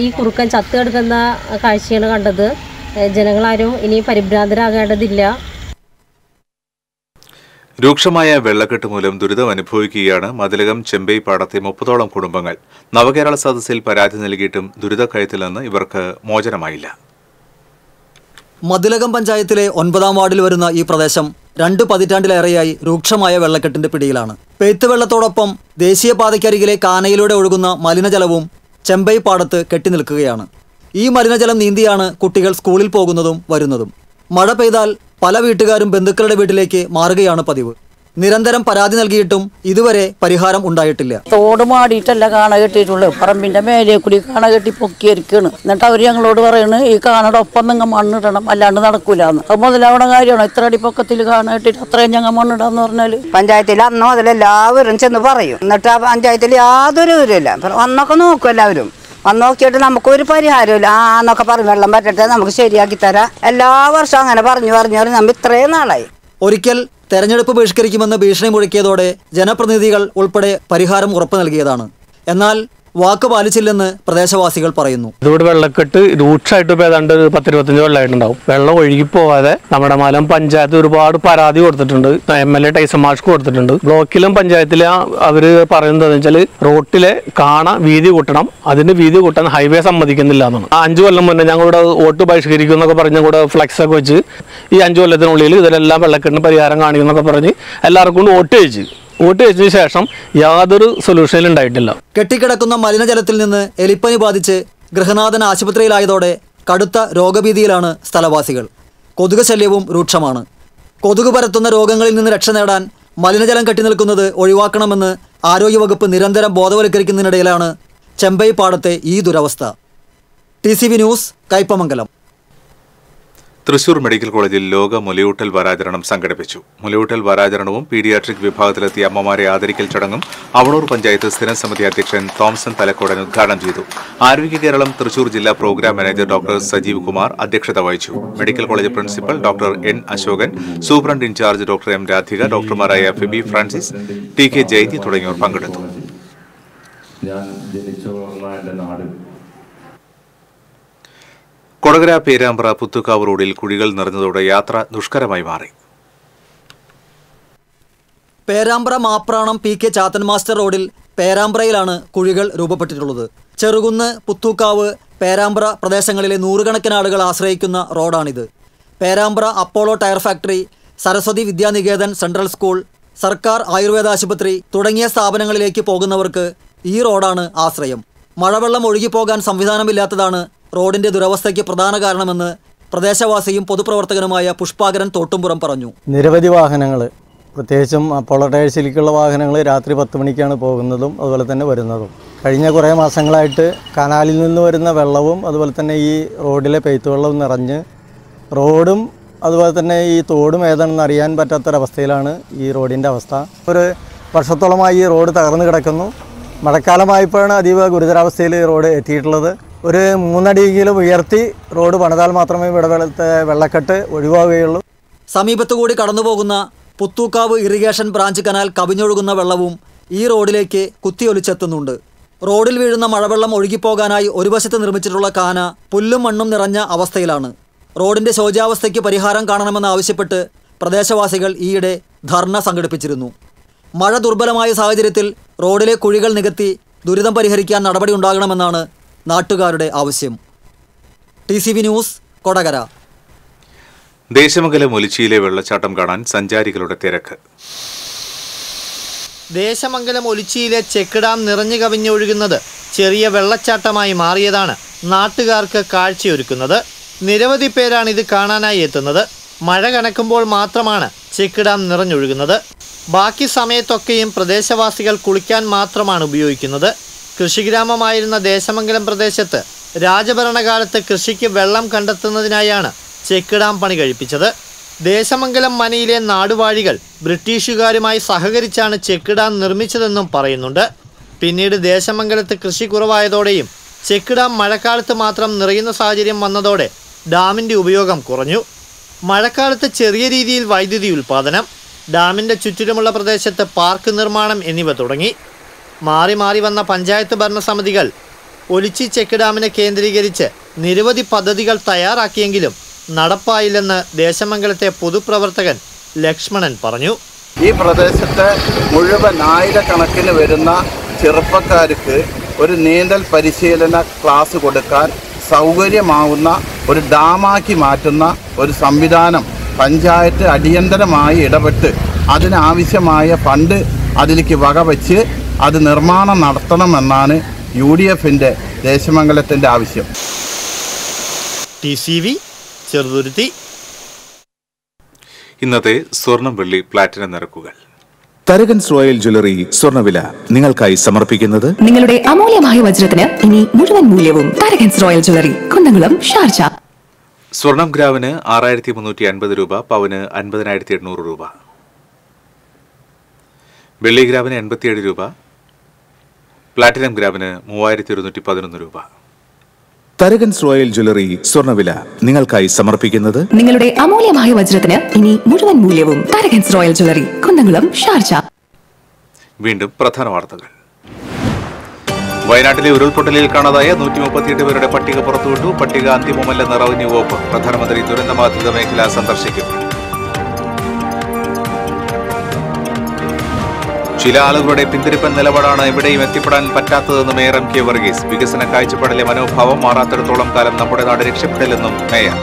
ഈ കുറുക്കൻ ചത്ത് കിടക്കുന്ന കാഴ്ചയാണ് കണ്ടത്. ജനങ്ങളാരും ഇനി പരിഭ്രാന്തരാകേണ്ടതില്ല. രൂക്ഷമായ വെള്ളക്കെട്ട് മൂലം ദുരിതം അനുഭവിക്കുകയാണ് മതിലകം ചെമ്പൈ പാടത്തെ മുപ്പതോളം കുടുംബങ്ങൾ. നവകേരള സദസ്സിൽ പരാതി നൽകിയിട്ടും ദുരിതക്കയത്തിൽ നിന്ന് ഇവർക്ക് മോചനമായില്ല. മതിലകം പഞ്ചായത്തിലെ ഒൻപതാം വാർഡിൽ വരുന്ന ഈ പ്രദേശം രണ്ട് പതിറ്റാണ്ടിലേറെയായി രൂക്ഷമായ വെള്ളക്കെട്ടിന്റെ പിടിയിലാണ്. പെയ്ത്ത് വെള്ളത്തോടൊപ്പം ദേശീയപാതയ്ക്കരികിലെ കാനയിലൂടെ ഒഴുകുന്ന മലിനജലവും ചെമ്പൈ പാടത്ത് കെട്ടിനിൽക്കുകയാണ്. ഈ മലിനജലം നീന്തിയാണ് കുട്ടികൾ സ്കൂളിൽ പോകുന്നതും വരുന്നതും. മഴ പെയ്താൽ പല വീട്ടുകാരും ബന്ധുക്കളുടെ വീട്ടിലേക്ക് മാറുകയാണ് പതിവ്. നിരന്തരം പരാതി നൽകിയിട്ടും ഇതുവരെ പരിഹാരം ഉണ്ടായിട്ടില്ല. തോട് മാടിയിട്ടല്ല കാണ കെട്ടിയിട്ടുള്ളൂ പറമ്പിന്റെ മേലെ കൂടി കാണ കെട്ടി പൊക്കിയിരിക്കണ് എന്നിട്ട് അവർ ഞങ്ങളോട് പറയണ് ഈ കാണയുടെ ഒപ്പം നിങ്ങൾ മണ്ണിടണം അല്ലാണ്ട് നടക്കൂലെന്ന്. അത് മുതലാവണ കാര്യമാണ്. ഇത്ര അടി പൊക്കത്തിൽ കാണ കെട്ടിട്ട് അത്രയും ഞങ്ങൾ മണ്ണിടാന്ന് പറഞ്ഞാൽ. പഞ്ചായത്തിൽ അന്നും അതിലെല്ലാവരും എല്ലാവരും ചെന്ന് പറയും. എന്നിട്ട് ആ പഞ്ചായത്തിൽ യാതൊരു ഇല്ല അന്നൊക്കെ നോക്കും എല്ലാവരും. വന്ന് നോക്കിയിട്ട് നമുക്കൊരു പരിഹാരമില്ല. ആ എന്നൊക്കെ പറഞ്ഞ് വെള്ളം പറ്റട്ടെ നമുക്ക് ശരിയാക്കി തരാം. എല്ലാ വർഷവും അങ്ങനെ പറഞ്ഞു പറഞ്ഞു പറഞ്ഞു നമ്മൾ ഇത്രയും നാളായി. ഒരിക്കൽ തെരഞ്ഞെടുപ്പ് ബഹിഷ്കരിക്കുമെന്ന് ഭീഷണി മുഴക്കിയതോടെ ജനപ്രതിനിധികൾ ഉൾപ്പെടെ പരിഹാരം ഉറപ്പു നൽകിയതാണ്. എന്നാൽ വാക്ക് പാലിച്ചില്ലെന്ന് പ്രദേശവാസികൾ പറയുന്നു. ഇതോടെ വെള്ളക്കെട്ട് രൂക്ഷമായിട്ട് ഇപ്പോൾ ഏതാണ്ട് ഒരു പത്തിരുപത്തഞ്ച് വെള്ളമായിട്ടുണ്ടാവും വെള്ളം ഒഴുകി പോവാതെ നമ്മുടെ മലം പഞ്ചായത്ത് ഒരുപാട് പരാതി കൊടുത്തിട്ടുണ്ട്. എം എൽ എ ടൈസൺ മാഷ്ക്ക് കൊടുത്തിട്ടുണ്ട്. ബ്ലോക്കിലും പഞ്ചായത്തിലും അവർ പറയുന്നത് വെച്ചാൽ റോട്ടിലെ കാണ വീതി കൂട്ടണം. അതിന് വീതി കൂട്ടാൻ ഹൈവേ സമ്മതിക്കുന്നില്ല എന്നാണ്. ആ അഞ്ചു കൊല്ലം മുന്നേ ഞങ്ങളുടെ വോട്ട് ബഹിഷ്കരിക്കും എന്നൊക്കെ പറഞ്ഞ് കൂടെ ഫ്ലക്സ് ഒക്കെ വെച്ച് ഈ അഞ്ചു കൊല്ലത്തിനുള്ളിൽ ഇതിലെല്ലാം വെള്ളക്കെട്ടിന് പരിഹാരം കാണിക്കുന്നൊക്കെ പറഞ്ഞ് എല്ലാവർക്കും കൊണ്ട് വോട്ട് ചെയ്യിച്ചു. വോട്ട് ചെയ്തതിനു ശേഷം യാതൊരു സൊല്യൂഷനും ഉണ്ടായിട്ടില്ല. കെട്ടിക്കിടക്കുന്ന മലിനജലത്തിൽ നിന്ന് എലിപ്പനി ബാധിച്ച് ഗൃഹനാഥൻ ആശുപത്രിയിലായതോടെ കടുത്ത രോഗഭീതിയിലാണ് സ്ഥലവാസികൾ. കൊതുക് ശല്യവും രൂക്ഷമാണ്. കൊതുക് പരത്തുന്ന രോഗങ്ങളിൽ നിന്ന് രക്ഷ നേടാൻ മലിനജലം കെട്ടിനിൽക്കുന്നത് ഒഴിവാക്കണമെന്ന് ആരോഗ്യവകുപ്പ് നിരന്തരം ബോധവൽക്കരിക്കുന്നതിനിടയിലാണ് ചെമ്പൈ പാടത്തെ ഈ ദുരവസ്ഥ. T news Kaipamangalam. Thrissur medical കോളേജിൽ ലോക മുലയൂട്ടൽ വാരാചരണം സംഘടിപ്പിച്ചു. മുലയൂട്ടൽ വാരാചരണവും പീഡിയാട്രിക് വിഭാഗത്തിലെത്തിയ അമ്മമാരെ ആദരിക്കൽ ചടങ്ങും അവണൂർ പഞ്ചായത്ത് സ്ഥിരം സമിതി അധ്യക്ഷൻ തോംസൺ തലക്കോടൻ ഉദ്ഘാടനം ചെയ്തു. ആരോഗ്യ കേരളം തൃശൂർ ജില്ലാ program manager doctor Sajeev Kumar അധ്യക്ഷത വഹിച്ചു. Medical college principal doctor N Ashokan superintendent in charge doctor M Radhika ഡോക്ടർമാരായ Phoebe Francis T K Jayathi തുടങ്ങിയവർ പങ്കെടുത്തു. ഞാൻ ജനിച്ചു വളർന്ന എന്റെ നാട് കൊടകര പേരാമ്പ്ര പുത്തുക്കാവ് റോഡിൽ കുഴികൾ നിറഞ്ഞതോടെ യാത്ര ദുഷ്കരമായി മാറി. Perambra Mapranam P K Chathan master റോഡിൽ പേരാമ്പ്രയിലാണ് കുഴികൾ രൂപപ്പെട്ടിട്ടുള്ളത്. ചെറുകുന്ന് പുത്തൂക്കാവ് പേരാമ്പ്ര പ്രദേശങ്ങളിലെ നൂറുകണക്കിന് ആളുകൾ ആശ്രയിക്കുന്ന റോഡാണിത്. Perambra Apollo tyre factory Saraswathi Vidyaniketan central school സർക്കാർ ആയുർവേദ ആശുപത്രി തുടങ്ങിയ സ്ഥാപനങ്ങളിലേക്ക് പോകുന്നവർക്ക് ഈ റോഡാണ് ആശ്രയം. മഴവെള്ളം ഒഴുകിപ്പോകാൻ സംവിധാനമില്ലാത്തതാണ് റോഡിന്റെ ദുരവസ്ഥയ്ക്ക് പ്രധാന കാരണമെന്ന് പ്രദേശവാസിയും പൊതുപ്രവർത്തകനുമായ പുഷ്പാകരൻ തോട്ടുംപുറം പറഞ്ഞു. നിരവധി വാഹനങ്ങൾ പ്രത്യേകിച്ചും അപ്പോളോ വാഹനങ്ങൾ രാത്രി പത്ത് മണിക്കാണ് പോകുന്നതും അതുപോലെ തന്നെ വരുന്നതും. കഴിഞ്ഞ കുറേ മാസങ്ങളായിട്ട് കനാലിൽ നിന്ന് വരുന്ന വെള്ളവും അതുപോലെ തന്നെ ഈ റോഡിലെ പെയ്ത്തു വെള്ളവും നിറഞ്ഞ് റോഡും അതുപോലെ തന്നെ ഈ തോടും ഏതാണെന്ന് അറിയാൻ പറ്റാത്തൊരവസ്ഥയിലാണ് ഈ റോഡിന്റെ അവസ്ഥ. ഒരു വർഷത്തോളമായി ഈ റോഡ് തകർന്നു കിടക്കുന്നു. മഴക്കാലമായപ്പോഴാണ് അതീവ ഗുരുതരാവസ്ഥയിൽ റോഡ് എത്തിയിട്ടുള്ളത്. ഒരു മൂന്നടിയെങ്കിലും ഉയർത്തി റോഡ് പണിതാൽ മാത്രമേ ഇവിടെ വെള്ളത്തെ വെള്ളക്കെട്ട് ഒഴിവാകുകയുള്ളൂ. സമീപത്തുകൂടി കടന്നുപോകുന്ന പുത്തൂക്കാവ് ഇറിഗേഷൻ ബ്രാഞ്ച് കനാൽ കവിഞ്ഞൊഴുകുന്ന വെള്ളവും ഈ റോഡിലേക്ക് കുത്തിയൊലിച്ചെത്തുന്നുണ്ട്. റോഡിൽ വീഴുന്ന മഴവെള്ളം ഒഴുകിപ്പോകാനായി ഒരു വശത്ത് നിർമ്മിച്ചിട്ടുള്ള കാന പുല്ലും മണ്ണും നിറഞ്ഞ അവസ്ഥയിലാണ്. റോഡിന്റെ ശോചാവസ്ഥയ്ക്ക് പരിഹാരം കാണണമെന്നാവശ്യപ്പെട്ട് പ്രദേശവാസികൾ ഈയിടെ ധർണ സംഘടിപ്പിച്ചിരുന്നു. മഴ ദുർബലമായ സാഹചര്യത്തിൽ റോഡിലെ കുഴികൾ നികത്തി ദുരിതം പരിഹരിക്കാൻ നടപടി ഉണ്ടാകണമെന്നാണ് നാട്ടുകാരുടെ ആവശ്യം. T C V news Kodakara. Desamangalam ഒലിച്ചിയിലെ വെള്ളച്ചാട്ടം കാണാൻ സഞ്ചാരികളുടെ തിരക്ക്. ദേശമംഗലം ഒലിച്ചിയിലെ ചെക്ക് ഡാം നിറഞ്ഞു കവിഞ്ഞൊഴുകുന്നത് ചെറിയ വെള്ളച്ചാട്ടമായി മാറിയതാണ് നാട്ടുകാർക്ക് കാഴ്ചയൊരുക്കുന്നത്. നിരവധി പേരാണ് ഇത് കാണാനായി എത്തുന്നത്. മഴ കനക്കുമ്പോൾ മാത്രമാണ് ചെക്ക് ഡാം നിറഞ്ഞൊഴുകുന്നത്. ബാക്കി സമയത്തൊക്കെയും പ്രദേശവാസികൾ കുളിക്കാൻ മാത്രമാണ് ഉപയോഗിക്കുന്നത്. കൃഷിഗ്രാമമായിരുന്ന ദേശമംഗലം പ്രദേശത്ത് രാജഭരണകാലത്ത് കൃഷിക്ക് വെള്ളം കണ്ടെത്തുന്നതിനായാണ് ചെക്ക് ഡാം പണി കഴിപ്പിച്ചത്. ദേശമംഗലം മനയിലെ നാടുവാഴികൾ ബ്രിട്ടീഷുകാരുമായി സഹകരിച്ചാണ് ചെക്ക് ഡാം നിർമ്മിച്ചതെന്നും പറയുന്നുണ്ട്. പിന്നീട് ദേശമംഗലത്ത് കൃഷി കുറവായതോടെയും ചെക്ക് ഡാം മഴക്കാലത്ത് മാത്രം നിറയുന്ന സാഹചര്യം വന്നതോടെ ഡാമിന്റെ ഉപയോഗം കുറഞ്ഞു. മഴക്കാലത്ത് ചെറിയ രീതിയിൽ വൈദ്യുതി ഉൽപാദനം ഡാമിന്റെ ചുറ്റിലുമുള്ള പ്രദേശത്ത് പാർക്ക് നിർമ്മാണം എന്നിവ തുടങ്ങി. മാറി മാറി വന്ന പഞ്ചായത്ത് ഭരണസമിതികൾ ഒലിച്ചി ചെക്ക് ഡാമിനെ കേന്ദ്രീകരിച്ച് നിരവധി പദ്ധതികൾ തയ്യാറാക്കിയെങ്കിലും നടപ്പായില്ലെന്ന് ദേശമംഗലത്തെ പൊതുപ്രവർത്തകൻ ലക്ഷ്മണൻ പറഞ്ഞു. ഈ പ്രദേശത്തെ മുഴുവൻ ആയിരക്കണക്കിന് വരുന്ന ചെറുപ്പക്കാർക്ക് ഒരു നീന്തൽ പരിശീലന ക്ലാസ് കൊടുക്കാൻ സൗകര്യമാവുന്ന ഒരു ഡാമാക്കി മാറ്റുന്ന ഒരു സംവിധാനം പഞ്ചായത്ത് അടിയന്തരമായി ഇടപെട്ട് അതിനാവശ്യമായ ഫണ്ട് അതിലേക്ക് വകവെച്ച് അത് നിർമ്മാണം നടത്തണമെന്നാണ് യു ഡി എഫിന്റെ ദേശമംഗലത്തിന്റെ ആവശ്യം. T C V Cheruthuruthy. ഇന്നത്തെ സ്വർണം വെള്ളി പ്ലാറ്റിനം നിരക്കുകൾ. തരകൻസ് റോയൽ ജ്വല്ലറി സ്വർണവില നിങ്ങൾക്കായി സമർപ്പിക്കുന്നത് നിങ്ങളുടെ അമൂല്യമായ വജ്രത്തിന് ഇനി മുഴുവൻ മൂല്യവും Tharakans Royal Jewellery Kunnamkulam Sharjah. സ്വർണം ഗ്രാമിന് ആറായിരത്തി മുന്നൂറ്റി അൻപത് രൂപ പവന് അൻപതിനായിരത്തി എണ്ണൂറ് രൂപ. വെള്ളി ഗ്രാമിന് എൺപത്തിയേഴ് രൂപ പ്ലാറ്റിനം ഗ്രാമിന് മൂവായിരത്തി ഒരുന്നൂറ്റി പതിനൊന്ന് രൂപ. തരകൻസ് റോയൽ ജ്വല്ലറി സ്വർണവില നിങ്ങൾക്കായി സമർപ്പിക്കുന്നത് നിങ്ങളുടെ അമൂല്യമായ വജ്രത്തിന് ഇനി മുഴുവൻ മൂല്യവും Tharakans Royal Jewellery Kunnamkulam Sharjah. വീണ്ടും പ്രധാന വാർത്തകൾ. വയനാട്ടിലെ ഉരുൾപൊട്ടലിൽ കാണാതായ നൂറ്റി മുപ്പത്തിയെട്ട് പേരുടെ പട്ടിക പുറത്തുവിട്ടു. പട്ടിക അന്തിമമല്ലെന്ന് റവന്യൂ വകുപ്പ് പ്രധാനമന്ത്രി ദുരന്തബാധിത മേഖല സന്ദർശിക്കും ചില ആളുകളുടെ പിന്തിരിപ്പൻ നിലപാടാണ് എവിടെയും എത്തിപ്പെടാൻ പറ്റാത്തതെന്ന് മേയർ എം കെ വർഗീസ്. വികസന കാഴ്ചപ്പാടിലെ മനോഭാവം മാറാത്തിടത്തോളം കാലം നമ്മുടെ നാട് രക്ഷപ്പെടില്ലെന്നും മേയർ.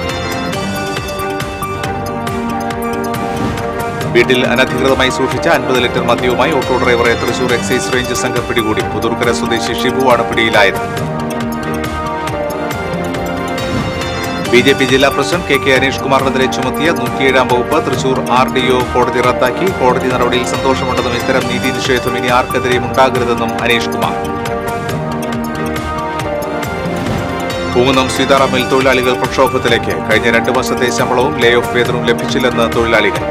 വീട്ടിൽ അനധികൃതമായി സൂക്ഷിച്ച അൻപത് ലിറ്റർ മദ്യവുമായി ഓട്ടോ ഡ്രൈവറെ തൃശൂർ എക്സൈസ് റേഞ്ച് സംഘം പിടികൂടി. പുതൂർക്കര സ്വദേശി ഷിബുവാണ് പിടിയിലായത് ബി ജെ പി ജില്ലാ പ്രസിഡന്റ് കെ കെ അനീഷ് കുമാറിനെതിരെ ചുമത്തിയ നൂറ്റിയേഴാം വകുപ്പ് തൃശൂർ ആർ ഡി ഒ കോടതി റദ്ദാക്കി. കോടതി നടപടിയിൽ സന്തോഷമുണ്ടെന്നും ഇത്തരം നീതി നിഷേധം ഇനി ആർക്കെതിരെയും ഉണ്ടാകരുതെന്നും അനീഷ് കുമാർ പൂങ്ങുന്നം സീതാറാമിൽ തൊഴിലാളികൾ പ്രക്ഷോഭത്തിലേക്ക്. കഴിഞ്ഞ രണ്ട് മാസത്തെ ശമ്പളവും ലേ ഓഫ് വേതനവും ലഭിച്ചില്ലെന്ന് തൊഴിലാളികൾ.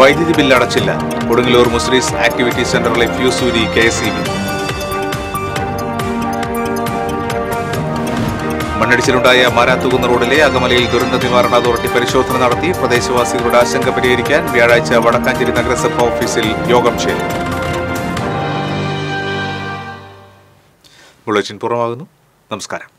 വൈദ്യുതി ബില്ല് അടച്ചില്ല. കൊടുങ്ങല്ലൂർ മുസ്ലിസ് ആക്ടിവിറ്റി സെന്ററിലെ ഫ്യൂസൂരി കെ എസ് മണ്ണിടിച്ചിലുണ്ടായ മാരാത്തുകുന്ന് റോഡിലെ അകമലയിൽ ദുരന്ത നിവാരണ അതോറിറ്റി പരിശോധന നടത്തി പ്രദേശവാസികളുടെ ആശങ്ക പരിഹരിക്കാൻ വ്യാഴാഴ്ച വടക്കാഞ്ചേരി നഗരസഭ ഓഫീസിൽ യോഗം ചേരും. നമസ്കാരം.